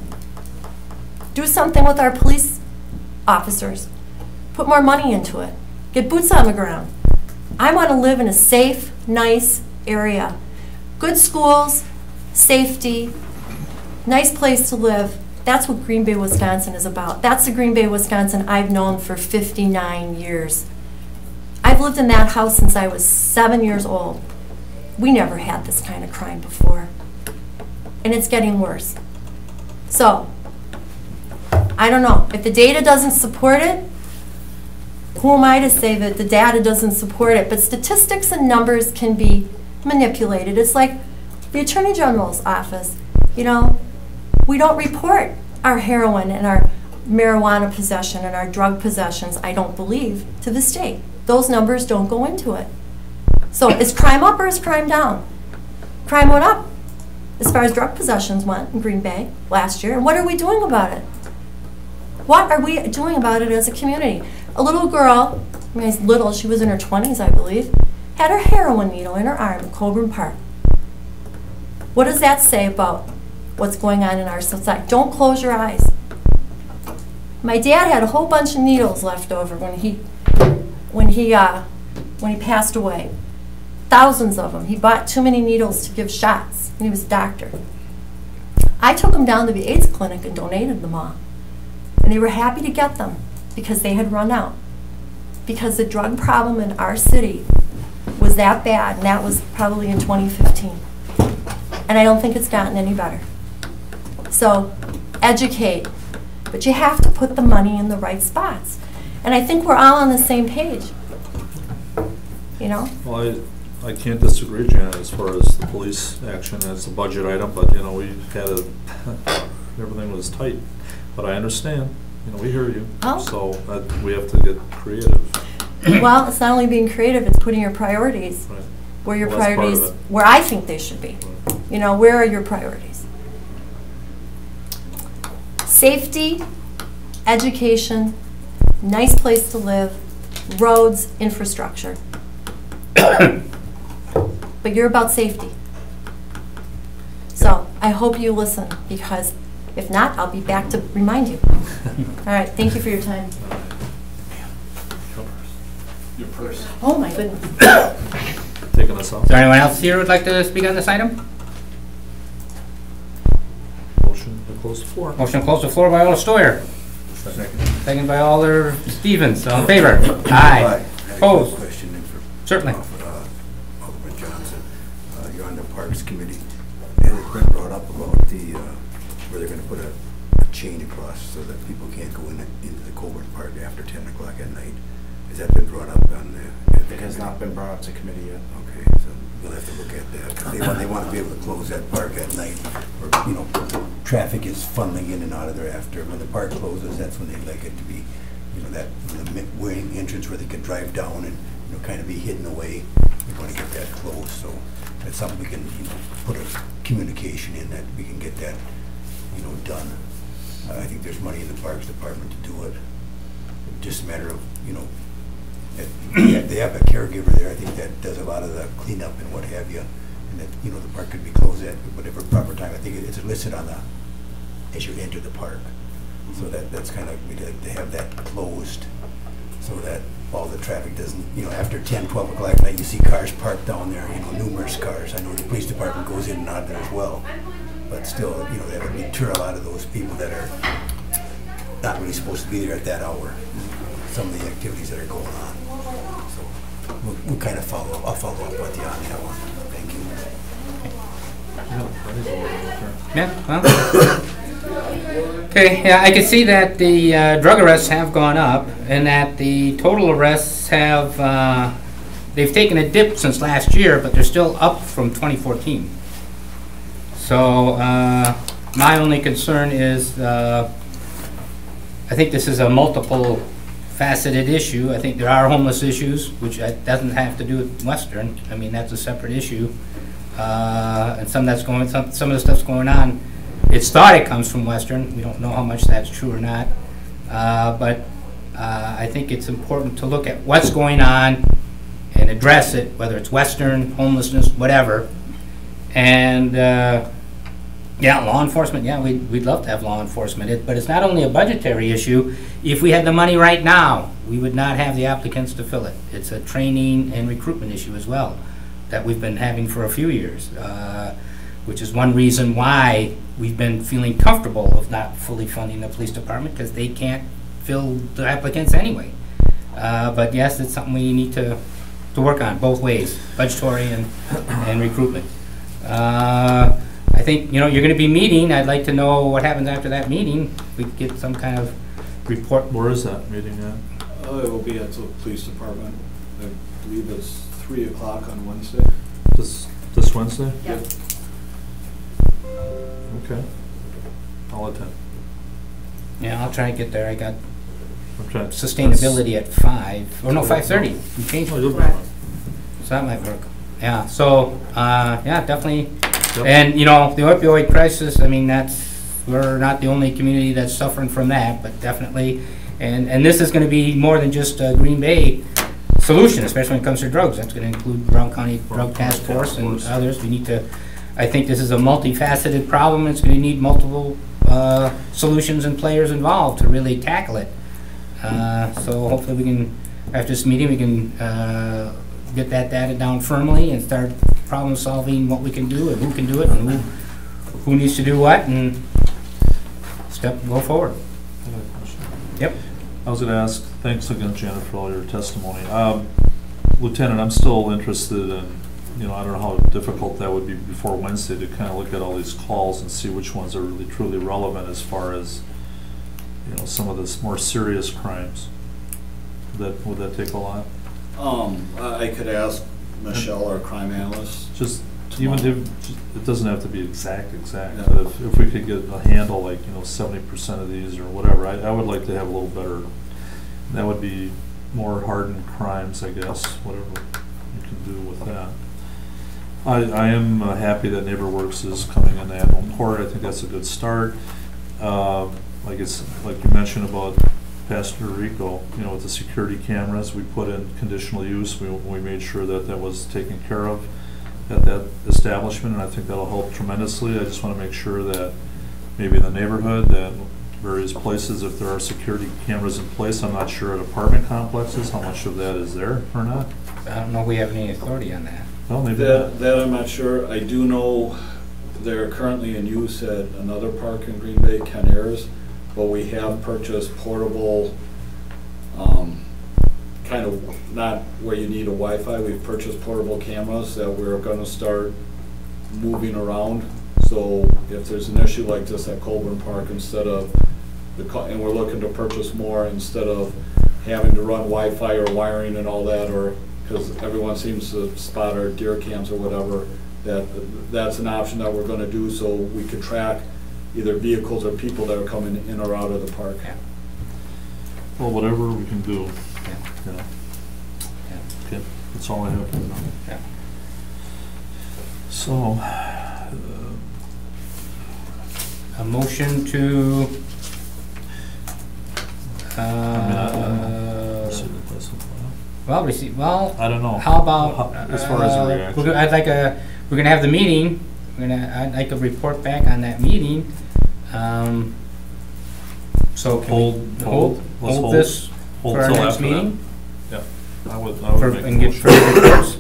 Do something with our police officers. Put more money into it. Get boots on the ground. I want to live in a safe, nice area. Good schools, safety, nice place to live. That's what Green Bay, Wisconsin is about. That's the Green Bay, Wisconsin I've known for 59 years. I've lived in that house since I was seven years old. We never had this kind of crime before. And it's getting worse. So, I don't know. If the data doesn't support it, who am I to say that the data doesn't support it? But statistics and numbers can be manipulated. It's like the Attorney General's office. You know, we don't report our heroin and our marijuana possession and our drug possessions, I don't believe, to the state. Those numbers don't go into it. So is crime up or is crime down? Crime went up as far as drug possessions went in Green Bay last year. And what are we doing about it? What are we doing about it as a community? A little girl, I mean, little, she was in her 20s, I believe, had her heroin needle in her arm in Colburn Park. What does that say about what's going on in our society? Don't close your eyes. My dad had a whole bunch of needles left over when he, when he, uh, when he passed away. Thousands of them. He bought too many needles to give shots, and he was a doctor. I took him down to the AIDS clinic and donated them all. And they were happy to get them because they had run out. Because the drug problem in our city was that bad, and that was probably in 2015. And I don't think it's gotten any better. So, educate. But you have to put the money in the right spots. And I think we're all on the same page. You know? Well, I, I can't disagree, Janet, as far as the police action as a budget item, but, you know, we had a, *laughs* everything was tight. But I understand, you know, we hear you. Oh. So, that, we have to get creative. *coughs* Well, it's not only being creative, it's putting your priorities Right. where your Well, that's part of priorities, where I think they should be. You know, where are your priorities? Safety, education, nice place to live, roads, infrastructure. *coughs* But you're about safety. So I hope you listen, because if not, I'll be back to remind you. *laughs* All right, thank you for your time. Your purse. Oh, my goodness. *coughs* Taking us off. Is there anyone else here who'd like to speak on this item? Motion to close the floor. Motion to close the floor by Alder Steuer. Second. second by Alder Stevens, all in favor? I Aye. Opposed? question in for. Certainly. uh, Alderman Johnson, Uh, you're on the Parks Committee, and it's been brought up about the, uh, where they're gonna put a a chain across so that people can't go in, into the Colburn Park after ten o'clock at night. Has that been brought up on the? at the It has committee? not been brought up to committee yet. Okay, so we'll have to look at that. they want, they want to be able to close that park at night, or, you know, traffic is funneling in and out of there after, when the park closes, that's when they'd like it to be, you know, that, the wing entrance where they could drive down and, you know, kind of be hidden away. We want to get that closed, so that's something we can, you know, put a communication in that we can get that, you know, done. Uh, I think there's money in the Parks Department to do it. Just a matter of, you know, they have- they a caregiver there, I think that does a lot of the cleanup and what have you. And that, you know, the park could be closed at whatever proper time. I think it- it's listed on the, as you enter the park. So that, that's kind of, we'd like to have that closed so that all the traffic doesn't, you know, after 10, 12 o'clock at night, you see cars parked down there, you know, numerous cars. I know the police department goes in and out there as well. But still, you know, that would deter a lot of those people that are not really supposed to be there at that hour. Some of the activities that are going on. So we'll, we'll kind of follow, up, I'll follow up with you on that one. Yeah, well. Okay, yeah, I can see that the uh, drug arrests have gone up and that the total arrests have, uh, they've taken a dip since last year, but they're still up from 2014. So, uh, my only concern is, uh, I think this is a multiple faceted issue. I think there are homeless issues, which uh, doesn't have to do with Western. I mean, that's a separate issue. Uh, and some that's going, some, some of the stuff's going on, it's thought it comes from Western. We don't know how much that's true or not. Uh, but, uh, I think it's important to look at what's going on and address it, whether it's Western, homelessness, whatever. And, uh, yeah, law enforcement, yeah, we'd, we'd love to have law enforcement, it- but it's not only a budgetary issue. If we had the money right now, we would not have the applicants to fill it. It's a training and recruitment issue as well, that we've been having for a few years, uh, which is one reason why we've been feeling comfortable of not fully funding the police department, because they can't fill the applicants anyway. Uh, But yes, it's something we need to, to work on, both ways, budgetary and, and recruitment. Uh, I think, you know, you're gonna be meeting, I'd like to know what happens after that meeting. We could get some kind of report. Where is that meeting at? Uh, it will be at the police department. I believe it's three o'clock on Wednesday. This, this Wednesday? Yep. Okay. I'll attend. Yeah, I'll try and get there, I got I'm trying. sustainability at five, or no, five-thirty. We changed Oh, it, you'll be Right. fine. so that might work. Yeah, so, uh, yeah, definitely. Yep. And, you know, the opioid crisis, I mean, that's, we're not the only community that's suffering from that, but definitely. And, and this is gonna be more than just a Green Bay solution, especially when it comes to drugs. That's gonna include Brown County Drug Task Force and others. We need to, I think this is a multifaceted problem. It's gonna need multiple, uh, solutions and players involved to really tackle it. Uh, so hopefully we can, after this meeting, we can, uh, get that data down firmly and start problem solving what we can do and who can do it and who, who needs to do what and step, go forward. I have a question. Yep. I was gonna ask, thanks again, Janet, for all your testimony. Um, Lieutenant, I'm still interested in, you know, I don't know how difficult that would be before Wednesday to kind of look at all these calls and see which ones are really truly relevant as far as, you know, some of the more serious crimes. That, would that take a lot? Um, I could ask Michelle, our crime analyst. Just, even if, it doesn't have to be exact, exact, but if, if we could get a handle, like, you know, seventy percent of these or whatever, I, I would like to have a little better, that would be more hardened crimes, I guess, whatever you can do with that. I, I am uh, happy that NeighborWorks is coming in at home court, I think that's a good start. Uh, like it's, like you mentioned about Pastor Rico, you know, with the security cameras, we put in conditional use, we, we made sure that that was taken care of at that establishment, and I think that'll help tremendously. I just want to make sure that maybe in the neighborhood, that various places, if there are security cameras in place, I'm not sure at apartment complexes, how much of that is there or not. I don't know if we have any authority on that. Well, maybe That, not. that I'm not sure. I do know they're currently in use at another park in Green Bay, Ken Ayers, but we have purchased portable, um, kind of, not where you need a Wi-Fi, we've purchased portable cameras that we're gonna start moving around. So if there's an issue like this at Colburn Park, instead of the, co- and we're looking to purchase more instead of having to run Wi-Fi or wiring and all that, or, because everyone seems to spot our deer cams or whatever, that, that's an option that we're gonna do, so we can track either vehicles or people that are coming in or out of the park. Well, whatever we can do, Yeah. you know. Yeah. Okay, that's all I have for now. Yeah. So, uh, A motion to, I mean, I- uh, receive the place well, receive, well, I don't know. how about, How- As far as uh, a we're reaction. gonna- I'd like a, we're gonna have the meeting, we're gonna, I'd like a report back on that meeting. Um, So can we Hold- hold, hold- hold hold- this hold for our next after that. meeting? Yeah, I would, I For- would make a And get further reports?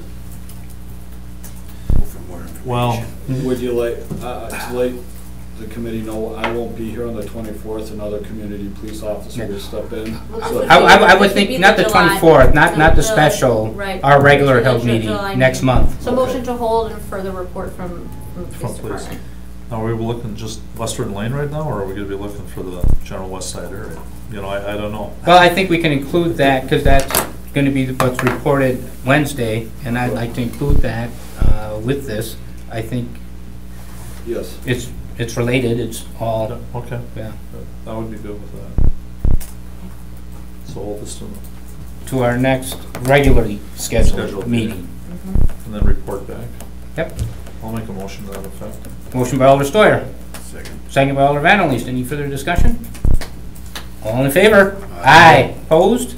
For more. Well, Would you like, uh, to let the committee know, I won't be here on the twenty-fourth, another community police officer will step in. Well, So- I, I, I would This would be think, not the the July- twenty-fourth, not, not the the- special, right. our regular held July meeting, meeting. next month. So motion to hold and further report from, from the From police police. department. Are we looking just Western Lane right now, or are we gonna be looking for the general west side area? You know, I, I don't know. Well, I think we can include that, because that's gonna be what's reported Wednesday, and I'd like to include that, uh, with this. I think Yes. it's, it's related, it's all, Yeah, Okay, yeah, that would be good with that. So hold this to, to our next regularly scheduled Scheduled meeting. Mm-hmm. and then report back. Yep. I'll make a motion to that effect. Motion by Alder Steuer, Second. second by Alder Van Leest. Any further discussion? All in favor? Aye. Opposed?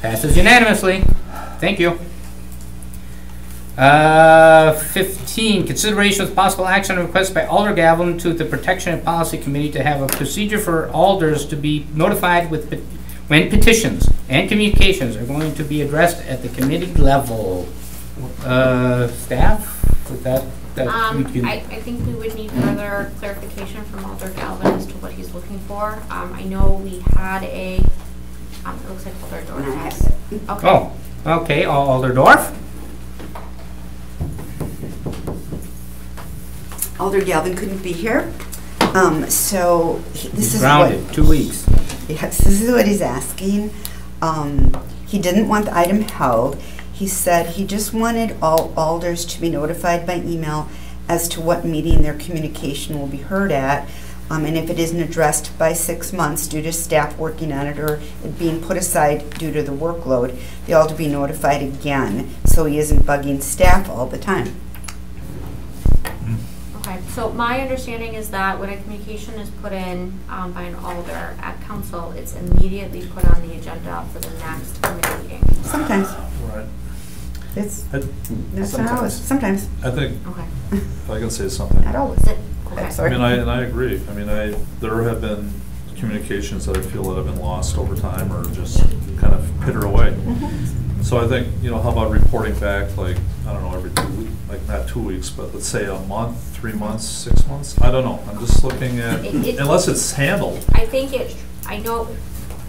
Passes unanimously. Thank you. Uh, 15, consideration with possible action on request by Alder Galvin to the Protection and Policy Committee to have a procedure for alders to be notified with, pet- when petitions and communications are going to be addressed at the committee level. Uh, staff, with that, that Um. I, I think we would need further clarification from Alder Galvin as to what he's looking for. Um, I know we had a, um, it looks like Alder And Dorff I has. have. Okay. Oh, okay, Alderdorf? Alder Galvin couldn't be here. Um, so he- this He's is grounded, what, two weeks. yes, this is what he's asking. Um, he didn't want the item held. He said he just wanted all alders to be notified by email as to what meeting their communication will be heard at. Um, and if it isn't addressed by six months due to staff working on it or it being put aside due to the workload, they to be notified again, so he isn't bugging staff all the time. Okay, so my understanding is that when a communication is put in um, by an alder at council, it's immediately put on the agenda for the next committee meeting. Sometimes. Right. It's, I, that's not always, sometimes, I think, Okay. if I can say something. not always. Is it, okay. I mean, I, and I agree. I mean, I, there have been communications that I feel that have been lost over time or just kind of pitter away. So I think, you know, how about reporting back, like, I don't know, every two weeks, like, not two weeks, but let's say a month, three months, six months? I don't know. I'm just looking at, It- it- unless it's handled. I think it, I know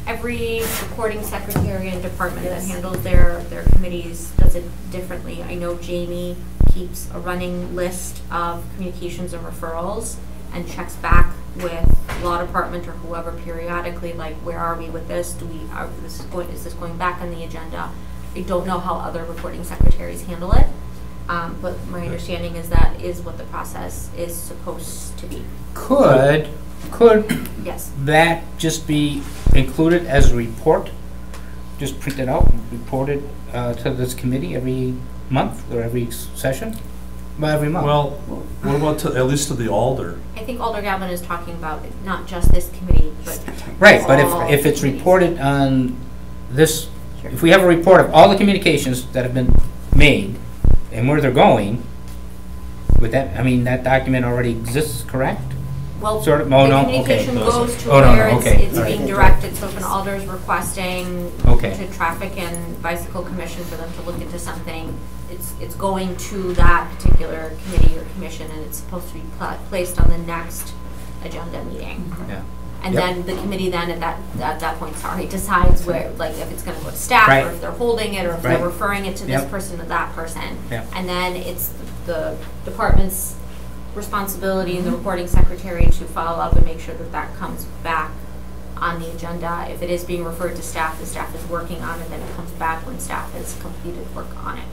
every recording secretary and department that handles their, their committees does it differently. I know Jamie keeps a running list of communications and referrals and checks back with law department or whoever periodically, like, where are we with this? Do we, are, this is going, is this going back on the agenda? I don't know how other recording secretaries handle it, um, but my understanding is that is what the process is supposed to be. Could, could Yes. that just be included as a report? Just print it out and report it uh, to this committee every month or every s- session? Well, every month. Well, what about to, at least to the alder? I think Alder Galvin is talking about not just this committee, but Right, but all if, if it's committees. reported on this, if we have a report of all the communications that have been made and where they're going, would that, I mean, that document already exists, correct? Well, Sort of- oh, the oh, no, okay. communication oh, goes to Oh, no, no, where it's, okay, it's all right. being directed, so if an alder is requesting Okay. to traffic and bicycle commission for them to look into something, it's, it's going to that particular committee or commission, and it's supposed to be pla- placed on the next agenda meeting. Yeah. And Yep. then the committee then at that, at that point, sorry, decides where, like, if it's gonna go to staff, Right. or if they're holding it, or if they're referring it to this Yep. person or that person. Yep. And then it's the department's responsibility and the mm-hmm. reporting secretary to follow up and make sure that that comes back on the agenda. If it is being referred to staff, the staff is working on it, then it comes back when staff has completed work on it.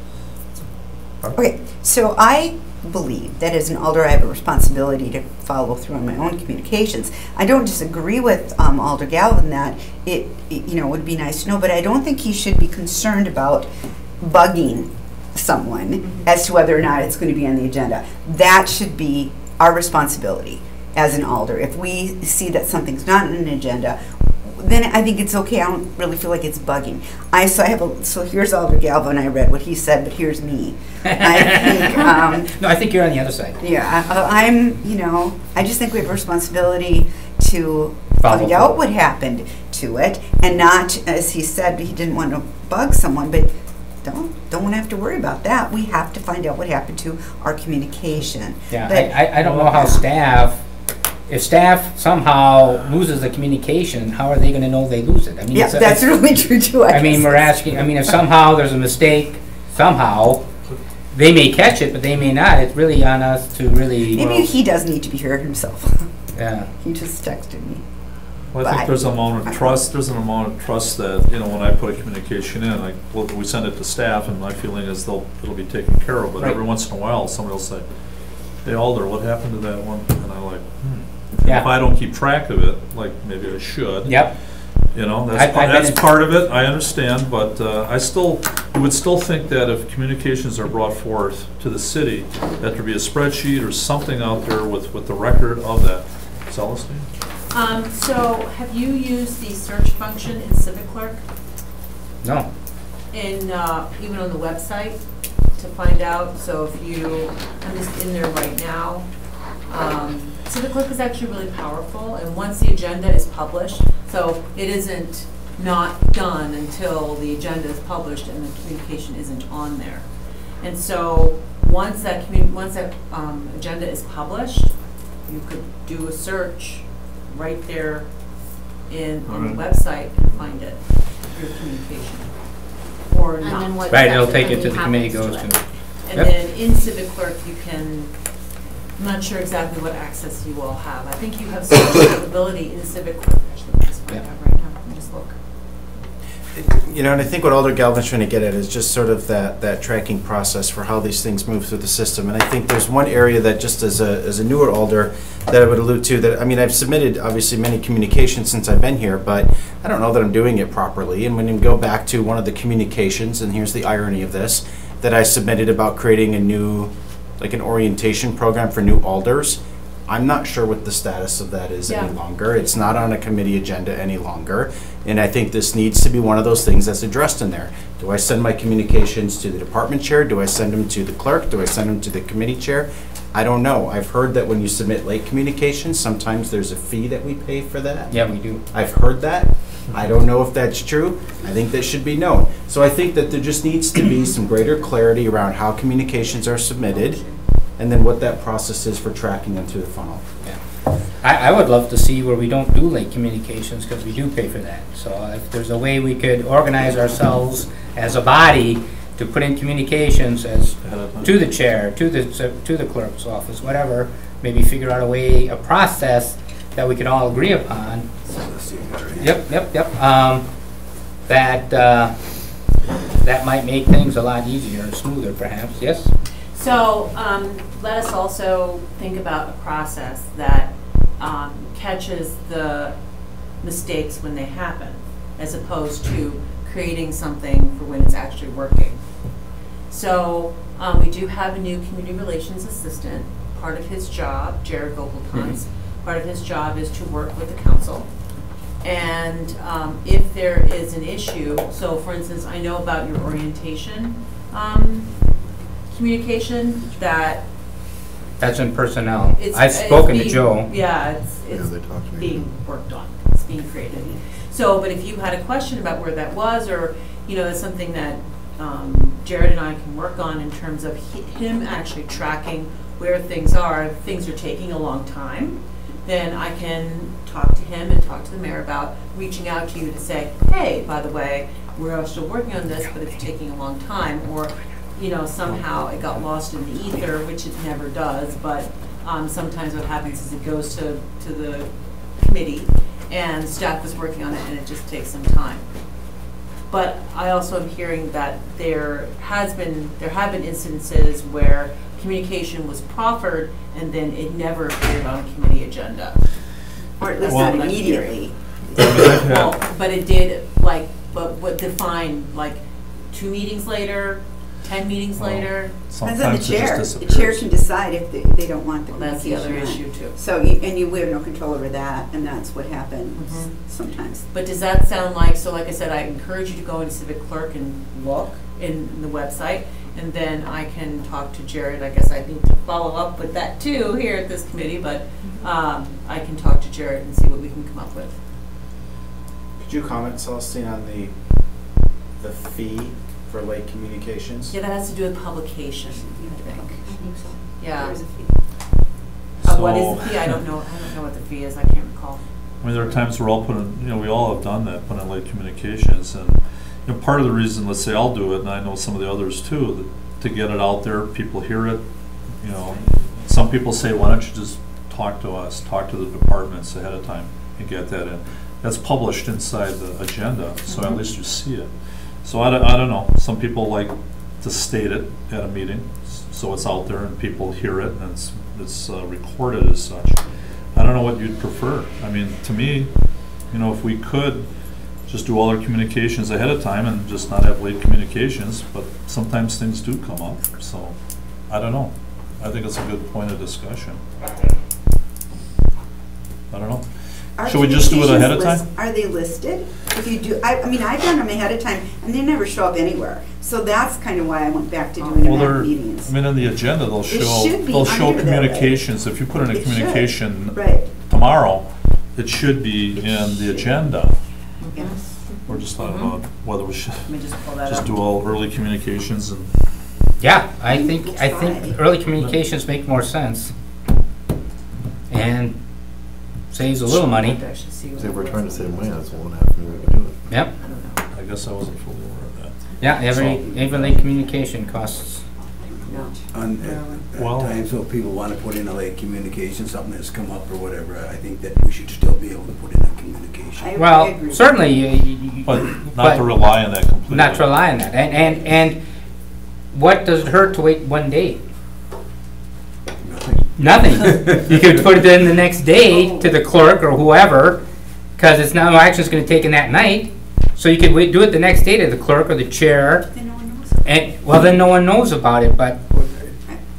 Okay, so I believe that as an alder, I have a responsibility to follow through on my own communications. I don't disagree with um, Alder Galvin that it, it, you know, would be nice to know, but I don't think he should be concerned about bugging someone as to whether or not it's going to be on the agenda. That should be our responsibility as an alder. If we see that something's not on an agenda, then I think it's okay. I don't really feel like it's bugging. I so I have a so here's Alder Galvin. I read what he said, but here's me. I think *laughs* um, No, I think you're on the other side. yeah, I, I'm you know I just think we have a responsibility to Follow find out what happened to it, and not as he said he didn't want to bug someone, but don't don't have to worry about that. We have to find out what happened to our communication. Yeah, But- I, I, I don't know how staff, if staff somehow loses the communication, how are they gonna know they lose it? I mean, Yeah, it's a- that's really *laughs* true too. I I mean, guess. we're asking, I mean, if somehow there's a mistake, somehow, they may catch it, but they may not. It's really on us to really, Maybe he does need to be here himself. yeah. *laughs* he just texted me. Well, I think But- there's an amount of trust, there's an amount of trust that, you know, when I put a communication in, like, well, we send it to staff, and my feeling is they'll, it'll be taken care of, but Right. every once in a while, somebody will say, hey Alder, what happened to that one? And I'm like, hmm. And Yeah. If I don't keep track of it, like maybe I should. Yep, You know, I've- that's, I've been that's in- part of it, I understand, but uh, I still, you would still think that if communications are brought forth to the city, that there be a spreadsheet or something out there with, with the record of that. Celestine? Um, so have you used the search function in Civic Clerk? no, in, uh, even on the website to find out, so if you, I'm just in there right now. Um, the Clerk is actually really powerful, and once the agenda is published, so it isn't not done until the agenda is published and the communication isn't on there. And so, once that commu, once that, um, agenda is published, you could do a search right there in, on the website and find it, your communication. Or And not. then what right, it'll take it to the committee, happens goes it. to, And Yep. then in Civic Clerk, you can, I'm not sure exactly what access you all have. I think you have some *coughs* capability in Civic Clerk, actually, let me just find Yeah. right now, let me just look. You know, and I think what Alder Galvin's trying to get at is just sort of that, that tracking process for how these things move through the system. And I think there's one area that just as a, as a newer Alder, that I would allude to, that, I mean, I've submitted obviously many communications since I've been here, but I don't know that I'm doing it properly. And when you go back to one of the communications, and here's the irony of this, that I submitted about creating a new, like an orientation program for new Alders, I'm not sure what the status of that is any longer. It's not on a committee agenda any longer. And I think this needs to be one of those things that's addressed in there. Do I send my communications to the department chair? Do I send them to the clerk? Do I send them to the committee chair? I don't know. I've heard that when you submit late communications, sometimes there's a fee that we pay for that. yeah, we do. I've heard that. I don't know if that's true. I think that should be known. So I think that there just needs to be some greater clarity around how communications are submitted and then what that process is for tracking them through the funnel. I, I would love to see where we don't do late communications, because we do pay for that. So if there's a way we could organize ourselves as a body to put in communications as, Ahead of time? to the chair, to the, to the clerk's office, whatever, maybe figure out a way, a process that we can all agree upon. Yep, yep, yep, um, that, uh, that might make things a lot easier and smoother perhaps, yes? So, um, let us also think about a process that, um, catches the mistakes when they happen, as opposed to creating something for when it's actually working. So, um, we do have a new community relations assistant. Part of his job, Jared Vogeltons, part of his job is to work with the council. And um, if there is an issue, so for instance, I know about your orientation um, communication, that That's in personnel. it's. I've it's spoken to Joe. Yeah, it's, it's they talked to me. being worked on, it's being created. So, but if you had a question about where that was, or, you know, it's something that um, Jared and I can work on in terms of hi- him actually tracking where things are, if things are taking a long time, then I can talk to him and talk to the mayor about reaching out to you to say, hey, by the way, we're still working on this, but it's taking a long time, or, you know, somehow it got lost in the ether, which it never does, but, um, sometimes what happens is it goes to, to the committee, and staff is working on it, and it just takes some time. But I also am hearing that there has been, there have been instances where communication was proffered and then it never appeared on a committee agenda. Or at least Well- not immediately. Well, but it did, like, but what defined, like, two meetings later, ten meetings Well, later? Depends on the Sometimes it chair. just The chair disappears. can decide if they, they don't want the Well, that's the communication other on. issue too. So, you- and you, we have no control over that, and that's what happens Mhm. sometimes. But does that sound like, so like I said, I encourage you to go into Civic Clerk and look in the website, and then I can talk to Jared, I guess I need to follow up with that too, here at this committee, but, um, I can talk to Jared and see what we can come up with. Could you comment, Celestine, on the, the fee for late communications? Yeah, that has to do with publication, I think. Yeah. There is a fee. Uh, what is the fee? I don't know, I don't know what the fee is, I can't recall. I mean, there are times we're all putting, you know, we all have done that, putting in late communications, and, you know, part of the reason, let's say I'll do it, and I know some of the others too, that to get it out there, people hear it, you know. Some people say, why don't you just talk to us, talk to the departments ahead of time and get that in. That's published inside the agenda, so at least you see it. So I don't, I don't know, some people like to state it at a meeting, so it's out there and people hear it and it's, it's uh, recorded as such. I don't know what you'd prefer. I mean, to me, you know, if we could just do all our communications ahead of time and just not have late communications, but sometimes things do come up, so, I don't know. I think it's a good point of discussion. I don't know. Are Should we just do it ahead of communications time? list- Are they listed? If you do, I, I mean, I've done them ahead of time, and they never show up anywhere. So that's kind of why I went back to doing Well, them at they're, meetings. I mean, in the agenda, they'll show, should be they'll show under there, right? communications. If you put in a It should. communication Right, tomorrow, it should be It in the agenda. yes. We're just talking mm-hmm. about whether we should Let me just pull that just up. do all early communications and Yeah, I think, I think early communications make more sense. And saves a little money. I should see what If we're it trying to save money, that's one half we can do it. Yep, I don't know. I guess I wasn't fully aware of that. yeah, every, every late communication costs. No. On, at- Well- at times, so people want to put in a late communication, something that's come up or whatever, I think that we should still be able to put in a communication. I- I Well, agree. certainly, you- you- you- But not But- to rely on that completely. not to rely on that. And, and, and what does it hurt to wait one day? Nothing. Nothing. You could *laughs* put it in the next day to the clerk or whoever, because it's no action's gonna take in that night. So you could wait, do it the next day to the clerk or the chair, Then no one knows and, well, then no one knows about it, but,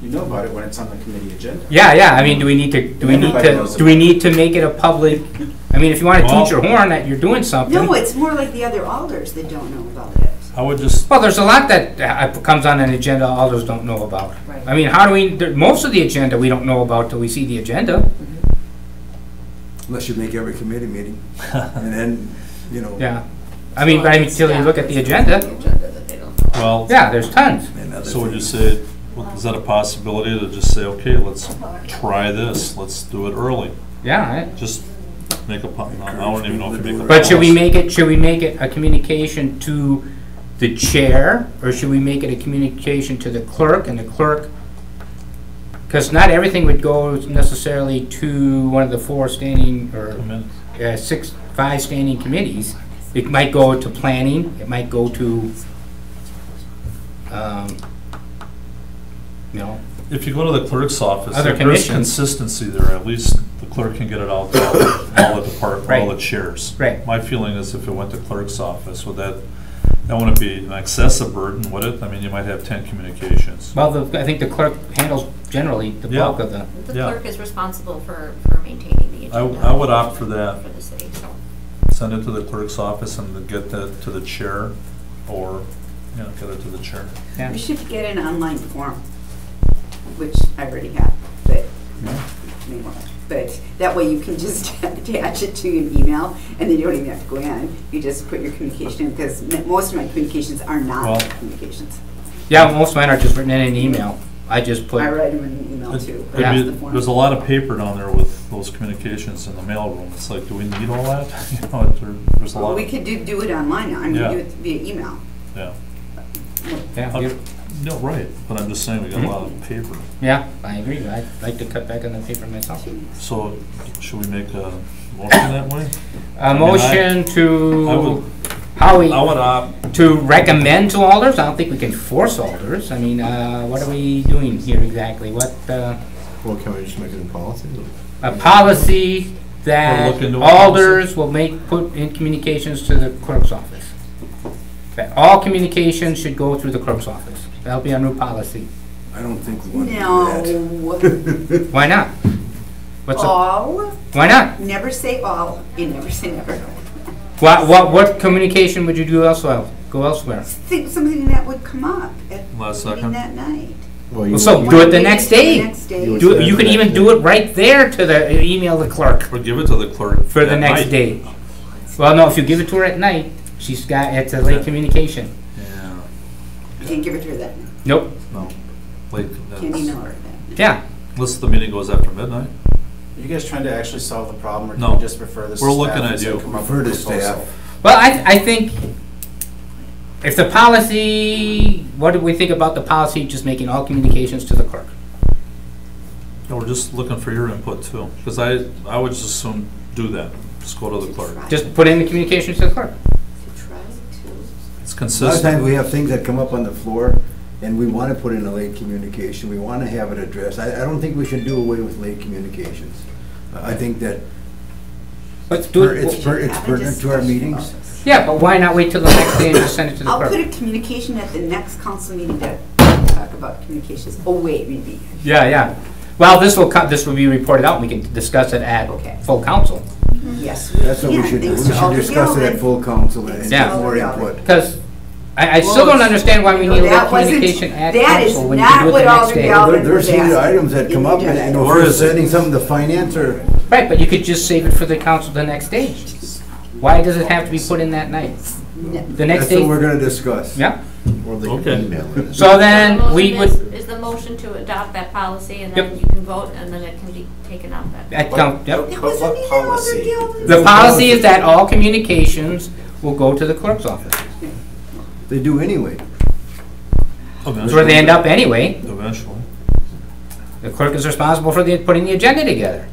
You know about it when it's on the committee agenda. yeah, yeah, I mean, do we need to, do we need Everybody to, knows do we need to make it a public? I mean, if you wanna Well- toot your horn that you're doing something. No, it's more like the other alders that don't know about it. I would just, Well, there's a lot that uh, comes on an agenda others don't know about. Right. I mean, how do we, there- most of the agenda we don't know about till we see the agenda. Unless you make every committee meeting, *laughs* and then, you know. Yeah. I mean, but I mean, till you look at the agenda, agenda that they don't. well, yeah, there's tons. and other so would you things. say, well, is that a possibility to just say, okay, let's try this, let's do it early? Yeah, Just make a, po- I don't even know if you make a. I- but should we policy. make it, should we make it a communication to the chair? Or should we make it a communication to the clerk and the clerk? Because not everything would go necessarily to one of the four standing or uh, six, five standing committees. It might go to planning, it might go to, um, you know, If you go to the clerk's office, if there's consistency there, at least the clerk can get it out to all the depart, all Right. the chairs. Right. My feeling is if it went to clerk's office, would that, that wouldn't want to be an excessive burden, would it? I mean, you might have ten communications. well, the, I think the clerk handles generally the Yeah. bulk of the, The Yeah. clerk is responsible for, for maintaining the I, agenda. I would opt for that. For the city, so. Send it to the clerk's office and get that to the chair, or, you know, get it to the chair. yeah. We should get an online form, which I already have, but, maybe not. But that way you can just *laughs* attach it to an email, and then you don't even have to go in. You just put your communication, in because most of my communications are not Well- communications. Yeah, most of mine are just written in an email. I just put, I write them in an email It- too. there'd That's be- the form. There's a lot of paper down there with those those communications in the mailroom. It's like, do we need all that? *laughs* You know, there, there's a lot We of, could do, do it online, now, I mean, Yeah. do it via email. yeah. Yeah, you- No, right, but I'm just saying, we got a lot of paper. yeah, I agree. I'd like to cut back on the paper myself. So, should we make a motion that way? A mean, I- motion I to, would- Howie, I would opt, to recommend to alders? I don't think we can force alders. I mean, uh, what are we doing here exactly? What, uh, Well, can we just make it in policy? a policy that We'll look into a policy. alders will make, put in communications to the clerk's office. That all communications should go through the clerk's office. That'll be our new policy. I don't think we want to do that. No. *laughs* *laughs* Why not? What's, the- All, why not? never say all, you never say never. What, what, what communication would you do elsewhere? Go elsewhere? Think something that would come up at last meeting second. that night. Well, Well, So do it the next day. next day. You would Do, say you the could even day. do it right there to the, uh, email the clerk Or give it to the clerk. for the at next night. day. Well, no, if you give it to her at night, she's got, it's a late communication. Yeah, You Can't give it to her that, Nope, no. Like, can't that's- email her that. yeah. unless the meeting goes after midnight. Are you guys trying to actually solve the problem, or No. can you just refer this to We're staff looking and at say, you. come up Refer with a to staff. proposal? Well, I, I think if the policy, what do we think about the policy just making all communications to the clerk? No, we're just looking for your input too, because I, I would just assume do that, just go to the clerk. Just put in the communications to the clerk. Lot of times we have things that come up on the floor, and we want to put in a late communication, we want to have it addressed. I, I don't think we should do away with late communications. I think that Let's do per- it. it's per- it's pertinent to our meetings. about. Yeah, but why not wait till the next day and just send it to the I'll put clerk? a communication at the next council meeting to talk about communications. Oh, wait, maybe. Yeah, yeah. Well, this will cut, this will be reported out, and we can discuss it Okay. at full council. Yes. That's what we should do. We should discuss it at full council and Thanks Yeah. get more input. Because I, I still don't understand why we need a late That wasn't- communication at that is council when you not can do it what the next Alder day. Galvin- There- There's was heated items that come up, and, you know, if Or we're is it- sending something to finance or, Right, but you could just save it for the council the next day. Why does it have to be put in that night? No. The next that's what we're day? gonna discuss. Yeah. Or they Okay. can email it. So then, The we motion would, is- Is the motion to adopt that policy, and Yep. then you can vote, and then it can be taken up at. at count, yep. It But wasn't what even Alder policy? The policy is that all communications will go to the clerk's office. They do anyway. That's where they end up anyway. Eventually. The clerk is responsible for the, putting the agenda together.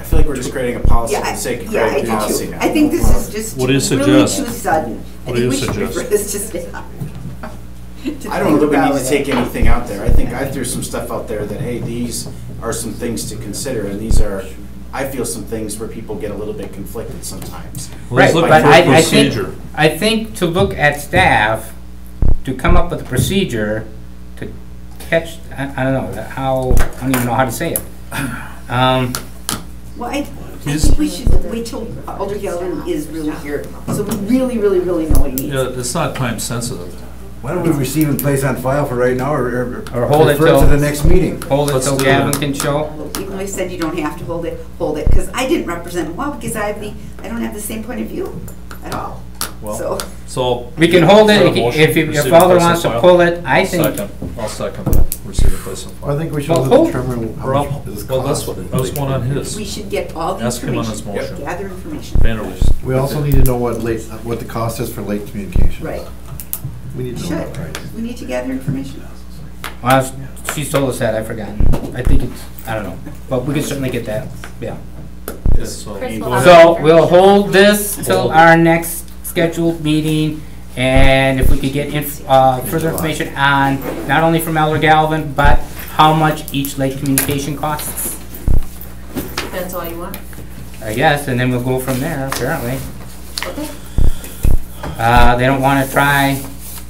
I feel like we're just creating a policy Yeah, for I- the sake of yeah, I creating do a policy too. now. I think this is just What do you too- really suggest? too sudden. I What do think you we should suggest? refer this to staff. I don't know that think we need to take anything out there. I think I threw some stuff out there that, hey, these are some things to consider, and these are, I feel some things where people get a little bit conflicted sometimes. Well, Right, but for a I, I think. I think to look at staff, to come up with a procedure to catch, I, I don't know, how, I don't even know how to say it. Um, Well, I, I think we should wait till Alder Galvin is really here, so we really, really, really know what he needs. Yeah, it's not time sensitive. Why don't we receive and place on file for right now, or, or Or hold it refer till- to the next meeting? hold it Let's till do Galvin that. can show. Even though he said you don't have to hold it, hold it, because I didn't represent him well, because I have the, I don't have the same point of view at all. Well, So, So. We can hold it, Got a if, motion, if- if receive and Alder place on wants to file? pull it, I think, Second, I'll second that, receive and place on file. I think we should Well, hold- determine how Or much I'll- this Well, that's costs. what, I was going on his, we should get all the Ask him on his information, motion. gather information. Vanderleest. We also need to know what late, what the cost is for late communication. Right, We need to know should, that, right? we need to gather information. well, she's told us that, I've forgotten. I think it's, I don't know, but we can certainly get that, yeah. Yeah, so- Chris will have So we'll hold this till our next scheduled meeting, and if we could get inf- uh, further information on, not only from Elder Galvin, but how much each late communication costs, That's all you want? I guess, and then we'll go from there, apparently. Uh, they don't wanna try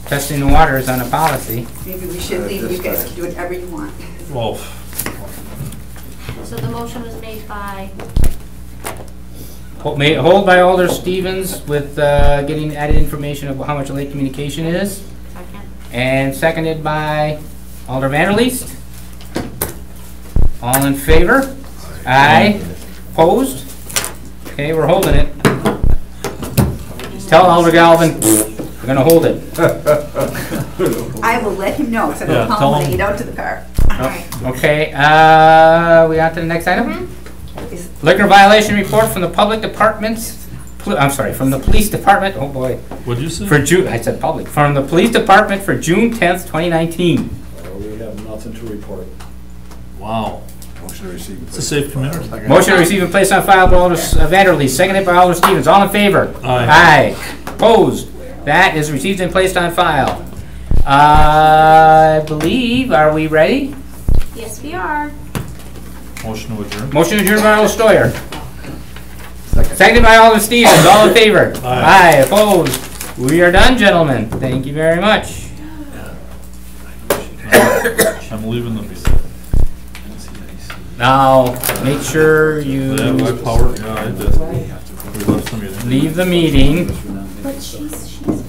testing the waters on a policy. Maybe we should leave, you guys can do whatever you want. Well, So the motion was made by, Hold ma- hold by Alder Stevens with, uh, getting added information of how much late communication is. second, And seconded by Alder Vanderleest. All in favor? Aye. Opposed? Okay, we're holding it. Tell Alder Galvin, we're gonna hold it. *laughs* I will let him know, because I'm Yeah, gonna tell call him when I get out to the car. Alright. Okay, uh, we on to the next item? Is- Liquor violation report from the public departments, pl- I'm sorry, from the police department, oh boy, What'd you say? for June, I said public, from the police department for June tenth, twenty nineteen. Uh, We have nothing to report. Wow. Motion to receive. It's a safe community. Motion to receive and place on file by Alder uh, Vanderleest, seconded by Alder Stevens. All in favor? Aye. Aye. Opposed? That is received and placed on file. I believe, are we ready? Yes, we are. Motion to adjourn. Motion adjourned by Alder Steuer. Seconded by Alder Stevens. All in favor? Aye. Opposed? We are done, gentlemen. Thank you very much. *coughs* I'm leaving the meeting. Now, make sure you Yeah, my power, yeah, I did. We left the meeting. leave the meeting. But she's, she's